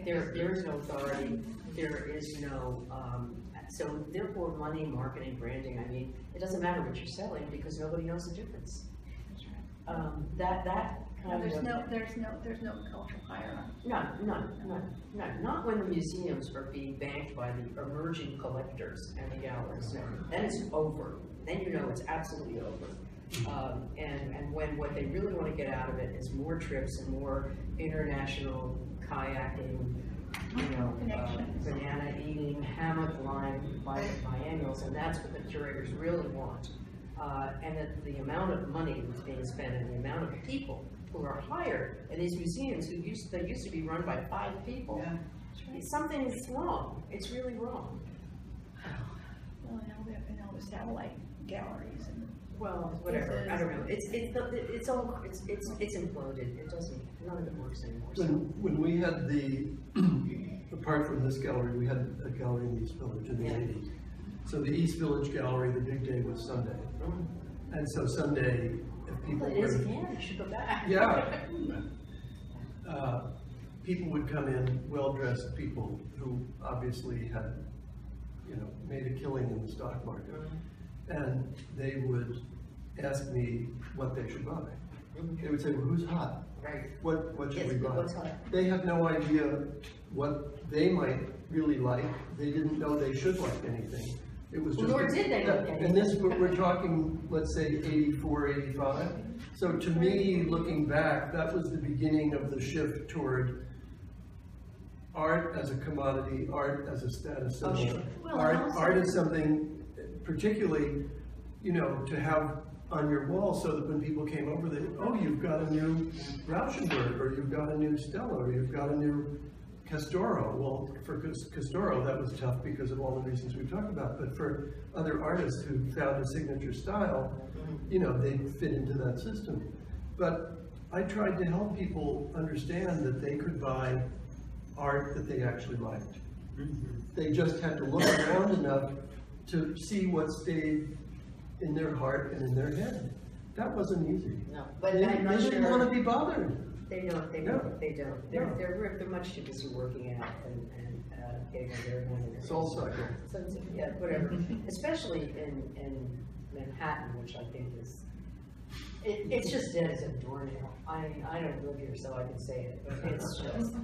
There, there is no authority, there is no, um, so therefore, money, marketing, branding, I mean, it doesn't matter what you're selling, because nobody knows the difference. That's right. Um, that, that No, there's no, there's no, there's no cultural hierarchy. None, none, none, none, not when the museums are being banked by the emerging collectors and the galleries, no, then it's over, then you know it's absolutely over. Um, and, and when what they really wanna get out of it is more trips and more international kayaking, you know, uh, banana eating, hammock line, bi- biennials, and that's what the curators really want. Uh, and that the amount of money that's being spent and the amount of people who are hired in these museums who used, they used to be run by five people. Yeah. Something is wrong, it's really wrong. Well, now we have, you know, the satellite galleries and. Well, whatever, I don't know, it's, it's, the- it's all, it's, it's, it's imploded, it doesn't, none of it works anymore, so. When, when we had the, apart from this gallery, we had a gallery in the East Village in the Yeah. eighties. So the East Village Gallery, the big day was Sunday. Mm. And so Sunday, if people it is again, you should go back. Yeah. uh, people would come in, well-dressed people who obviously had, you know, made a killing in the stock market. And they would ask me what they should buy. They would say, well, who's hot? Right, What, what should yes, we buy? what's hot? They have no idea what they might really like. They didn't know they should like anything. It was just. Nor did they like And this, we're we're talking, let's say 84, 85. So to me, looking back, that was the beginning of the shift toward art as a commodity, art as a status Oh, symbol. sure. Well, Art, and also- art is something particularly, you know, to have on your wall so that when people came over, they, oh, you've got a new Rauschenberg, or you've got a new Stella, or you've got a new Castoro. Well, for Castoro, that was tough because of all the reasons we've talked about, but for other artists who found a signature style, mm-hmm. you know, they fit into that system. But I tried to help people understand that they could buy art that they actually liked. Mm-hmm. They just had to look around enough to see what stayed in their heart and in their head. That wasn't easy. No, but They, they didn't wanna be bothered. They don't, they No. don't, they don't, they're, No. they're, they're much too busy working out and, and, uh, getting on their hand. and- Soul cycle. So, it's- yeah, whatever, especially in, in Manhattan, which I think is, it, it's just dead as a doornail. I I don't live here, so I can say it, but it's just,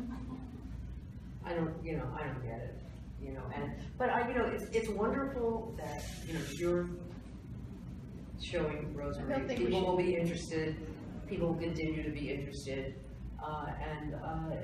I don't, you know, I don't get it, you know, and, but I, you know, it's, it's wonderful that, you know, you're showing Rosemarie, think we people will be interested, people will continue to be interested, uh, and, uh,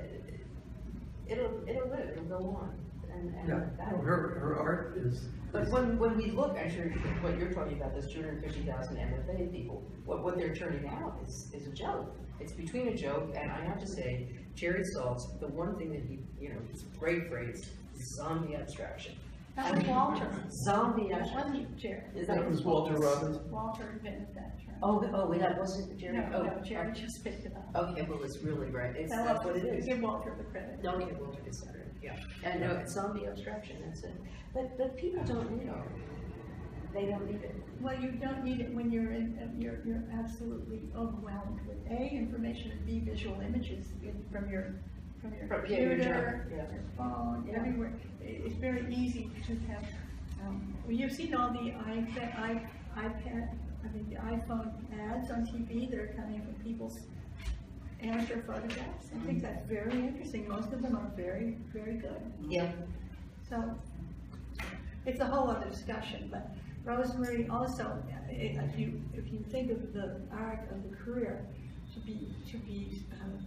it'll, it'll live, it'll go on, and, and Yeah, that. no, her, her art is, But when, when we look, actually, what you're talking about, those two hundred and fifty thousand MFA people, what, what they're turning out is, is a joke. It's between a joke, and I have to say, Jerry Saltz, the one thing that he, you know, his great phrase, zombie abstraction. That was Walter. Zombie That abstraction. wasn't Jerry. Is that was Walter Robinson. Walter invented that term. Oh, oh, wait, that wasn't Jerry? No, Oh, no, Jerry just picked it up. Okay, well, it's really right, it's, Now, that's what it is. Give Walter the credit. Don't get Walter gets that, yeah. And no, it's zombie abstraction, that's it. But, but people don't need it. They don't need it. Well, you don't need it when you're in, uh, you're, you're absolutely overwhelmed with A, information, and B, visual images in- from your, from your From- yeah, your computer, job, yeah. your phone, Yeah. everywhere. It- It's very easy to have, um, well, you've seen all the iPad, i- iPad, I mean, the iPhone ads on TV that are coming from people's amateur photographs. I think that's very interesting. Most of them are very, very good. Yeah. So, it's a whole other discussion, but Rosemarie also, if you, if you think of the arc of the career, to be, to be, um,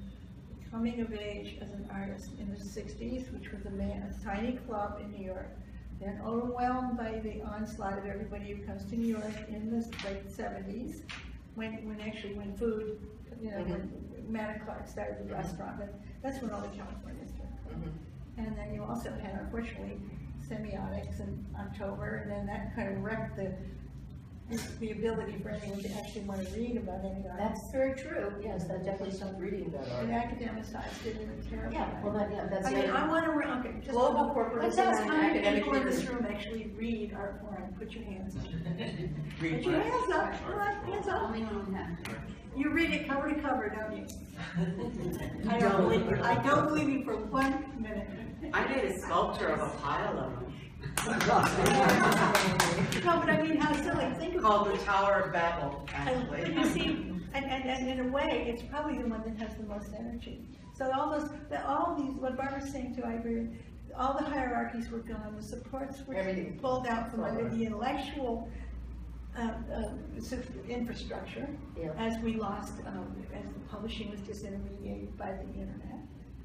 coming of age as an artist in the sixties, which was a man, a tiny club in New York, then overwhelmed by the onslaught of everybody who comes to New York in the late seventies, when, when actually, when food, you know, when Manna Clark started the restaurant, but that's when all the California started. Mhm. And then you also had unfortunately semiotics in October, and then that kind of wrecked the, the ability for anyone to actually want to read about any art. That's very true, yes, that definitely stopped reading about And art. academicized it in a terrible Yeah, well, way. that, yeah, that's I mean. I want to, okay, just. Global corporatism Let's ask and how many academic people in this freedom. room actually read Artforum, put your hands up. Put Read your my- hands up, Come on, hands up. You read it cover to cover, don't you? I don't believe, you. I don't believe you for one minute. I made a sculpture of a pile of them, No, but I mean, how silly, think about called the Tower of Babel, And you see, and, and, and in a way, it's probably the one that has the most energy. So all those, the, all these, what Barbara's saying too, I agree, with, all the hierarchies were gone, the supports were Everything. pulled out from under the intellectual, uh, uh, infrastructure, Yeah. as we lost, um, as the publishing was disintermediated by the internet.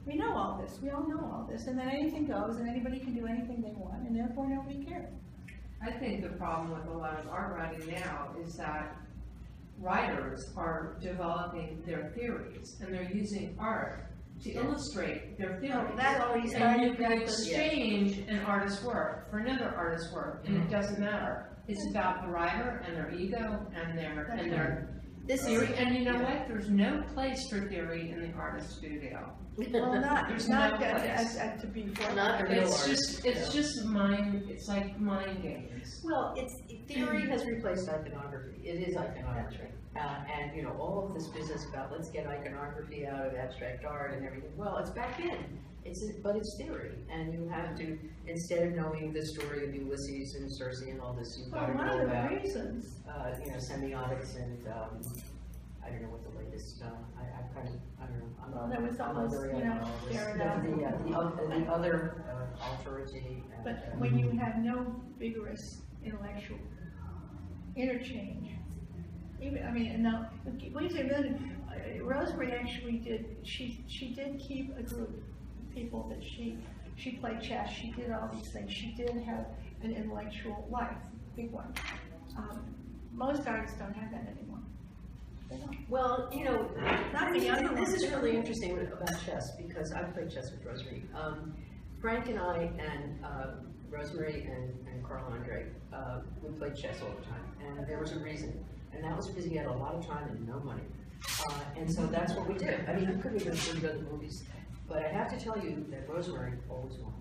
We know all this, we all know all this, and then anything goes, and anybody can do anything they want, and therefore nobody cares. I think the problem with a lot of art writing now is that writers are developing their theories, and they're using art to illustrate their theories. that already And started you can back then. exchange an artist's work for another artist's work, and Mm-hmm. it doesn't matter. It's about the writer and their ego and their, and their This is, theory, and you know what? There's no place for theory in the artist studio. Well, not, There's not, no place. uh, uh, to be. Not the real It's artist, just, it's just mind, it's like mind games. well, it's, theory has replaced iconography, it is iconography. Uh, and, you know, all of this business about let's get iconography out of abstract art and everything, well, it's back in. It's, but it's theory, and you have to, instead of knowing the story of Ulysses and Circe and all this, you've Well, gotta one know of the about, reasons, uh, you know, semiotics and, um, I don't know what the latest, uh, I, I kind of, I don't know. I'm Well, not- there was I'm not almost, very you know, on all this. The, uh, the, oth- the other, uh, authority and. but uh, when you have no vigorous intellectual interchange, even, I mean, now, wait a minute, uh, Rosemarie actually did, she, she did keep a group of people that she, she played chess, she did all these things, she did have an intellectual life, big one. Um, Most artists don't have that anymore. Well, you know, Not this is- other this is really interesting about chess, because I've played chess with Rosemarie. Um, Frank and I and, uh, Rosemarie and, and Carl Andre, uh, we played chess all the time, and there was a reason. And that was because he had a lot of time and no money. Uh, and so that's what we did. I mean, we couldn't even afford to go to the movies. But I have to tell you that Rosemarie always won.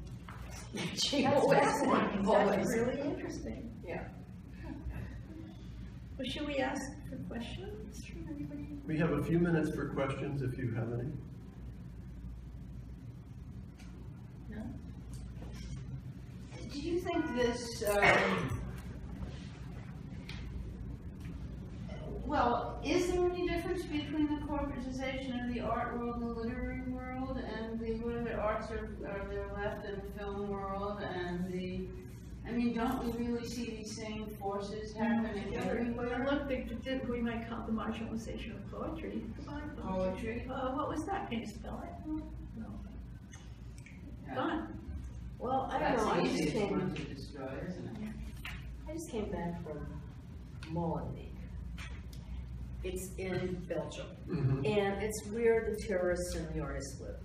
She That's always won, that's always. really interesting. Yeah. Well, should we ask for questions from anybody? We have a few minutes for questions if you have any. No? Do you think this, um, well, is there any difference between the corporatization of the art world, and the literary world, and the, what other arts are, are there left in the film world and the, I mean, don't we really see these same forces happening Well, everywhere? look, they did, we might call the marginalization of poetry. Poetry? Uh, what was that? Can you spell it? No. Gone. Well, I don't That's know, I just easiest came. one to destroy, isn't it? I just came back from Molenbeek. It's in Belgium, Mhm. and it's where the terrorists and the artists live.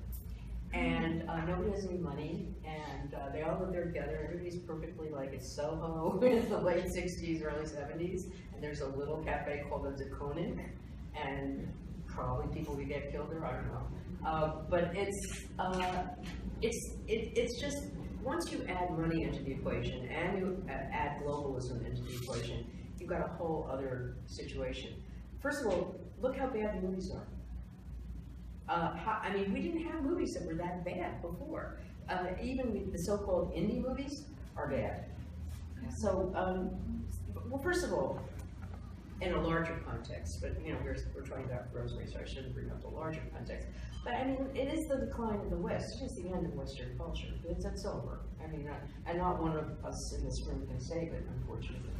And, uh, nobody has any money, and, uh, they all live there together, everybody's perfectly like it's Soho in the late sixties, early seventies. And there's a little cafe called the Zakonik, and probably people could get killed there, I don't know. Uh, but it's, uh, it's, it, it's just, once you add money into the equation and you add globalism into the equation, you've got a whole other situation. First of all, look how bad the movies are. Uh, how, I mean, we didn't have movies that were that bad before. Uh, even the so-called indie movies are bad. So, um, well, first of all, in a larger context, but, you know, we're, we're talking about Rosemarie, so I shouldn't bring up the larger context. But I mean, it is the decline of the West, it is the end of Western culture, it's, it's over. I mean, uh, and not one of us in this room can save it, unfortunately.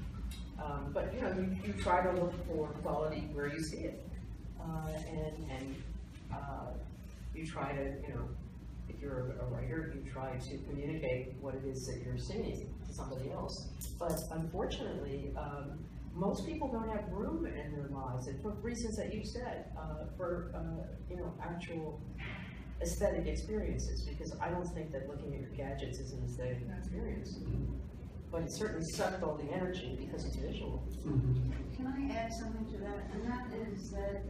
Um, but, you know, you, you try to look for quality where you see it. Uh, and, and, uh, you try to, you know, if you're a writer, you try to communicate what it is that you're seeing to somebody else. But unfortunately, um, most people don't have room in their lives, and for reasons that you said, uh, for, uh, you know, actual aesthetic experiences, because I don't think that looking at your gadgets is an aesthetic experience. But it certainly sucked all the energy because it's visual. Can I add something to that? And that is that.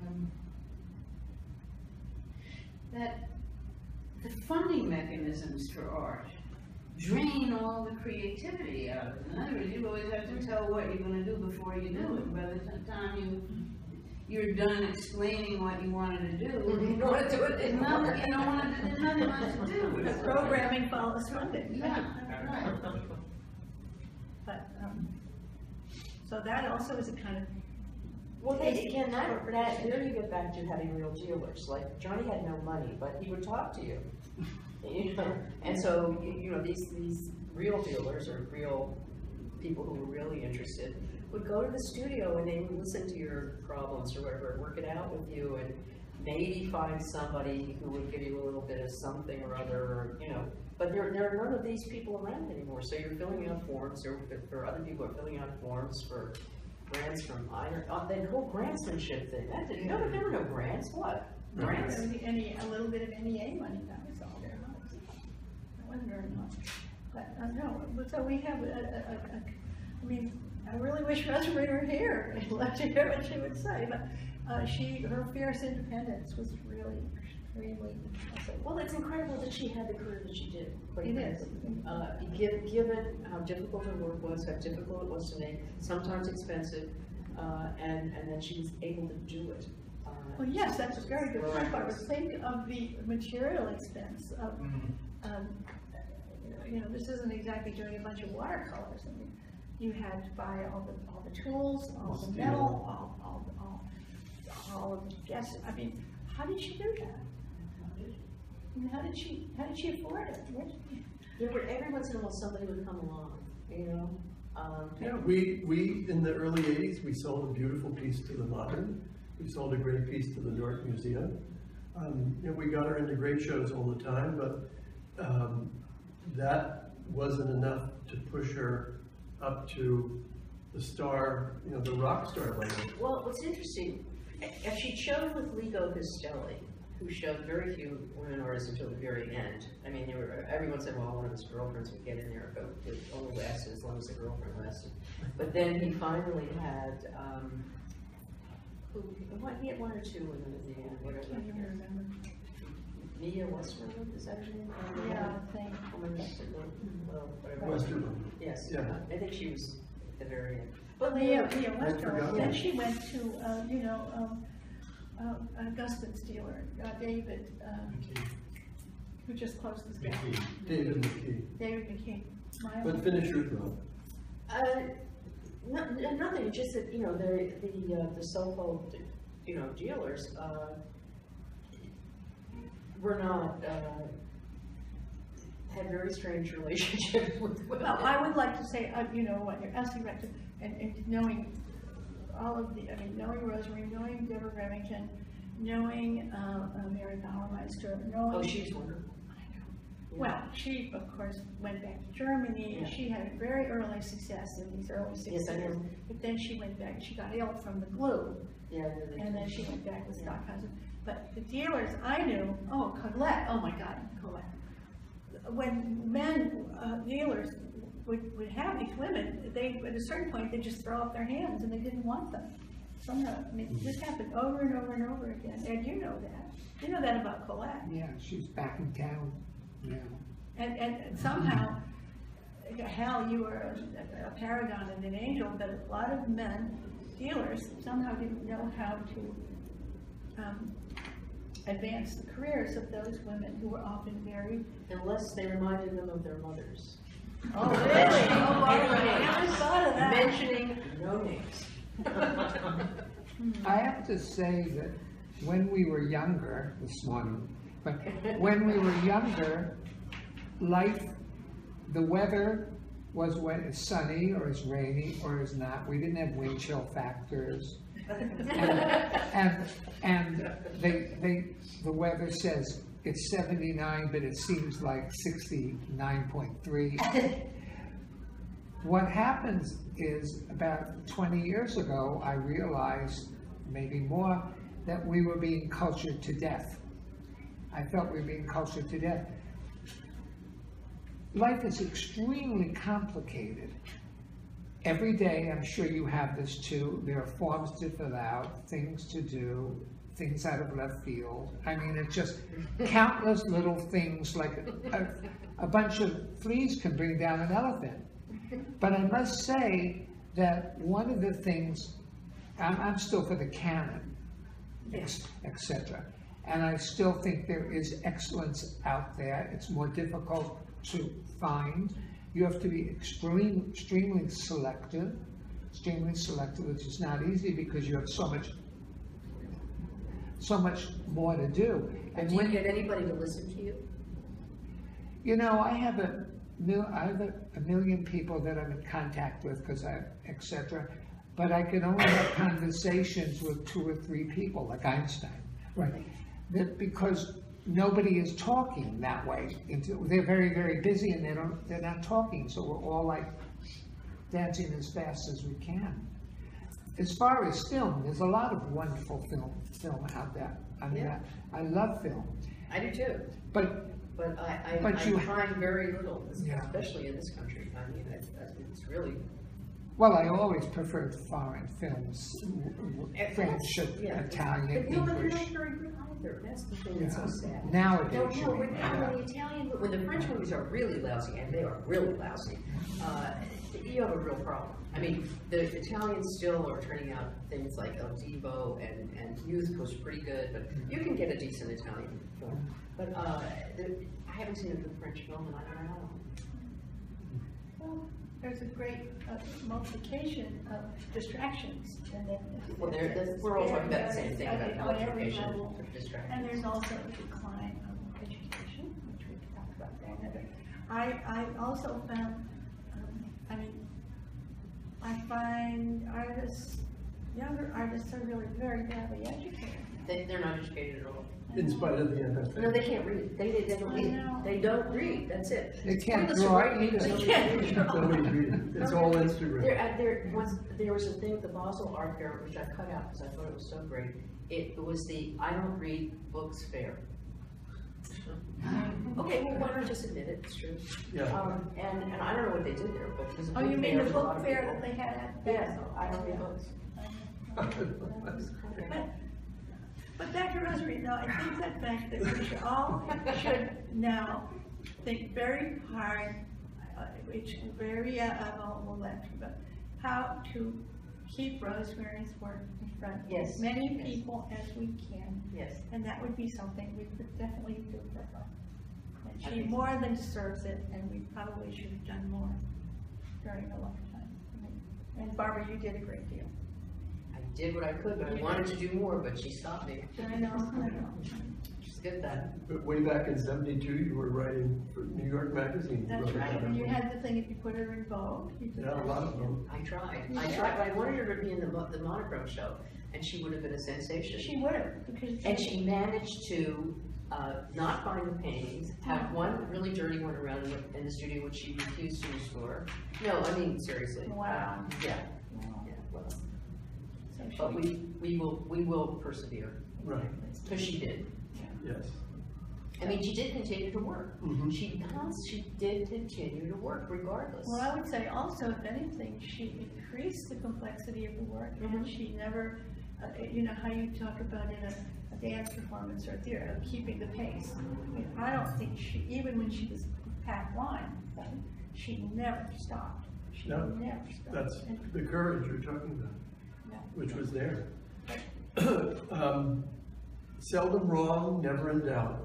Um, That the funding mechanisms for art drain all the creativity out of it. In other words, you always have to tell what you're gonna do before you do it. By the time you, you're done explaining what you wanted to do. You don't wanna do it anymore. you don't wanna, there's nothing left to do. The programming follows funding. Yeah, right. But, um, so that also is a kind of, Well, then, again, that, that, there you get back to having real dealers, like Johnny had no money, but he would talk to you. You know, and so, you, you know, these, these real dealers or real people who were really interested would go to the studio and they would listen to your problems or whatever, work it out with you and maybe find somebody who would give you a little bit of something or other, or, you know, but there, there are none of these people around anymore, so you're filling out forms, or, or other people are filling out forms for grants from either, uh, the whole grantsmanship thing, that didn't, no, there were no grants, what? Grants? any, a little bit of NEA money, that was all there was. That wasn't very much. But, uh, no, but so we have a, a, a, I mean, I really wish Rosemarie were here, and let you hear what she would say, but, uh, she, her fierce independence was really extremely impressive. Well, it's incredible that she had the career that she did, quite It is. frankly. Uh, given, given how difficult her work was, how difficult it was to make, sometimes expensive, uh, and, and that she was able to do it. Uh, Well, yes, that's a very good point, but think of the material expense of, um, you know, this isn't exactly doing a bunch of watercolors. I mean, you had to buy all the, all the tools, all the metal, all, all, all, all of the, yes, I mean, how did she do that? I mean, how did she, how did she afford it? Where did- There were, every once in a while, somebody would come along, you know, um, Yeah, we, we, in the early eighties, we sold a beautiful piece to the Modern, we sold a great piece to the North Museum. Um, you know, we got her into great shows all the time, but, um, that wasn't enough to push her up to the star, you know, the rock star level. Well, what's interesting, if she showed with Leo Castelli, who showed very few women artists until the very end. I mean, there were, every once in a while, one of his girlfriends would get in there, but it only lasted as long as the girlfriend lasted. But then he finally had, um, who, what, he had one or two women at the end, whatever. Can't even remember. Mia Westerlund, is that her name? Yeah, I think. Woman Westerlund, well, whatever. Westerlund. Yes, Yeah. I think she was at the very end. But Leah, Leah I Westerlund, forgot then she went to, uh, you know, um, um, Augustine's dealer, uh, David, uh, who just closed his down. David McKee. David McKee. my But own. finish your thought. Uh, no, no- nothing, just that, you know, the, the, uh, the so-called, you know, dealers, uh, were not, uh, had very strange relationships with women. Well, I would like to say, uh, you know, what you're asking about, and, and knowing all of the, I mean, knowing Rosemarie, knowing Deborah Remington, knowing, uh, uh, Mary Bauermeister, knowing. Oh, she's wonderful. Well, she, of course, went back to Germany, and Yeah. she had a very early success in these early Yes, I sixties. know. But then she went back, she got ill from the glue, Yeah, really. and then she went back with Stockhausen. But the dealers I knew, oh, Colette, oh my God, Colette. When men, uh, dealers would, would have these women, they, at a certain point, they just throw up their hands and they didn't want them. Somehow, I mean, this happened over and over and over again, and you know that, you know that about Colette. Yeah, she's back in town now. And, and somehow, hell, you were a, a paragon and an angel, but a lot of men, dealers, somehow didn't know how to, um, advance the careers of those women who were often very, Unless they reminded them of their mothers. Oh, really? Oh, wow. I names? never thought of that. Mentioning no names. I have to say that when we were younger, this morning, but when we were younger, life, the weather was when it's sunny or it's rainy or it's not. We didn't have wind chill factors. And, and, and they, they, the weather says it's seventy-nine, but it seems like sixty-nine point three. What happens is, about twenty years ago, I realized, maybe more, that we were being cultured to death. I felt we were being cultured to death. Life is extremely complicated. Every day, I'm sure you have this too, there are forms to fill out, things to do, things out of left field. I mean, it's just countless little things, like a, a bunch of fleas can bring down an elephant. But I must say that one of the things, I'm, I'm still for the canon, Yes. et. And I still think there is excellence out there. It's more difficult to find. You have to be extreme, extremely selective, extremely selective, which is not easy because you have so much, so much more to do. And Do you when, get anybody to listen to you? you know, I have a mil, I have a, a million people that I'm in contact with because I, et cetera. But I can only have conversations with two or three people, like Einstein. Right. That because nobody is talking that way. They're very, very busy and they don't, they're not talking, so we're all like dancing as fast as we can. As far as film, there's a lot of wonderful film, film out there. I mean, I, I love film, I do too, but but I, I, But you- find very little, Yeah. especially in this country. I mean, it's, it's really, Well, I always preferred foreign films, French, yeah. Italian, But no, But they're not very good either. That's the thing that's so Yeah. sad. No, Nowadays, you no, mean, when, yeah. when the Italian, when the French movies are really lousy, and they are really lousy, uh, you have a real problem. I mean, the Italians still are turning out things like Il Divo and, and Youth was pretty good, but you can get a decent Italian film. But, uh, the, I haven't seen a good French film, and I don't know. Well, There's a great uh, multiplication of distractions and then. Well, there, we're all talking about the same thing, about multiplication of distractions. And there's also a decline of education, which we can talk about there. I, I also found, I mean, I find artists, younger artists are really very badly educated. They, they're not educated at all. In spite of the MFA. No, they can't read. They, they, they don't I read. know. They don't read, that's it. They can't Pointless to draw write either. They nobody can't reads. draw. Nobody's reading, it's all There, Instagram. uh, there, once, there was a thing at the Basel Art Fair, which I cut out because I thought it was so great. It was the I don't read books fair. Okay, well, why don't just admit it, it's true. Yeah, Um, and, and I don't know what they did there, but it was a Oh, you big mean the with a lot book of fair people. that they had at Yeah, Basel? I don't read books. But, but Dr. Rosary, no, I think that fact that we should all should now think very hard, uh, which very, uh, uh, will let you, but how to keep Rosemarie's work in front of Yes, as many yes. people as we can. Yes, And that would be something we could definitely do for her. And I she think so. more than deserves it, and we probably should have done more during her lifetime. I mean, And Barbara, you did a great deal. I did what I could, but I wanted to do more, but she stopped me. I know, I know. She's good at that. but way back in seventy-two, you were writing for New York Magazine. That's wrote right, about and you it. had the thing, if you put her in Vogue, you did Yeah, a that. lot of them. I tried, I tried, but I wanted her to be in the, mo- the monochrome show, and she would have been a sensation. She would have, because. And she managed to, uh, not find the paintings, have one really dirty one around in the, in the studio, which she refused to restore. No, I mean, seriously. Wow. Yeah, Wow. yeah, well, So she- but we, we will, we will persevere, Right, because she did. Yes. I mean, she did continue to work. Mhm. She cons, she did continue to work regardless. Well, I would say also, if anything, she increased the complexity of the work, and Mhm. she never, uh, you know, how you talk about in a, a dance performance or theater, of keeping the pace. I mean, I don't think she, even when she was packed line, she never stopped. She No, never stopped. That's And- the courage you're talking about, Yeah. which was there. Um, Seldom wrong, never in doubt.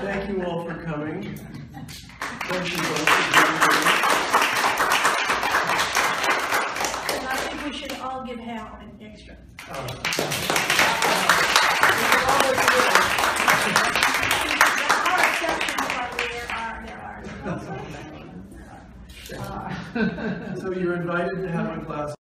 Thank you all for coming. Thank you both for I think we should all give Hal an extra. Uh, There exceptions, but there are, there are. So you're invited to have a glass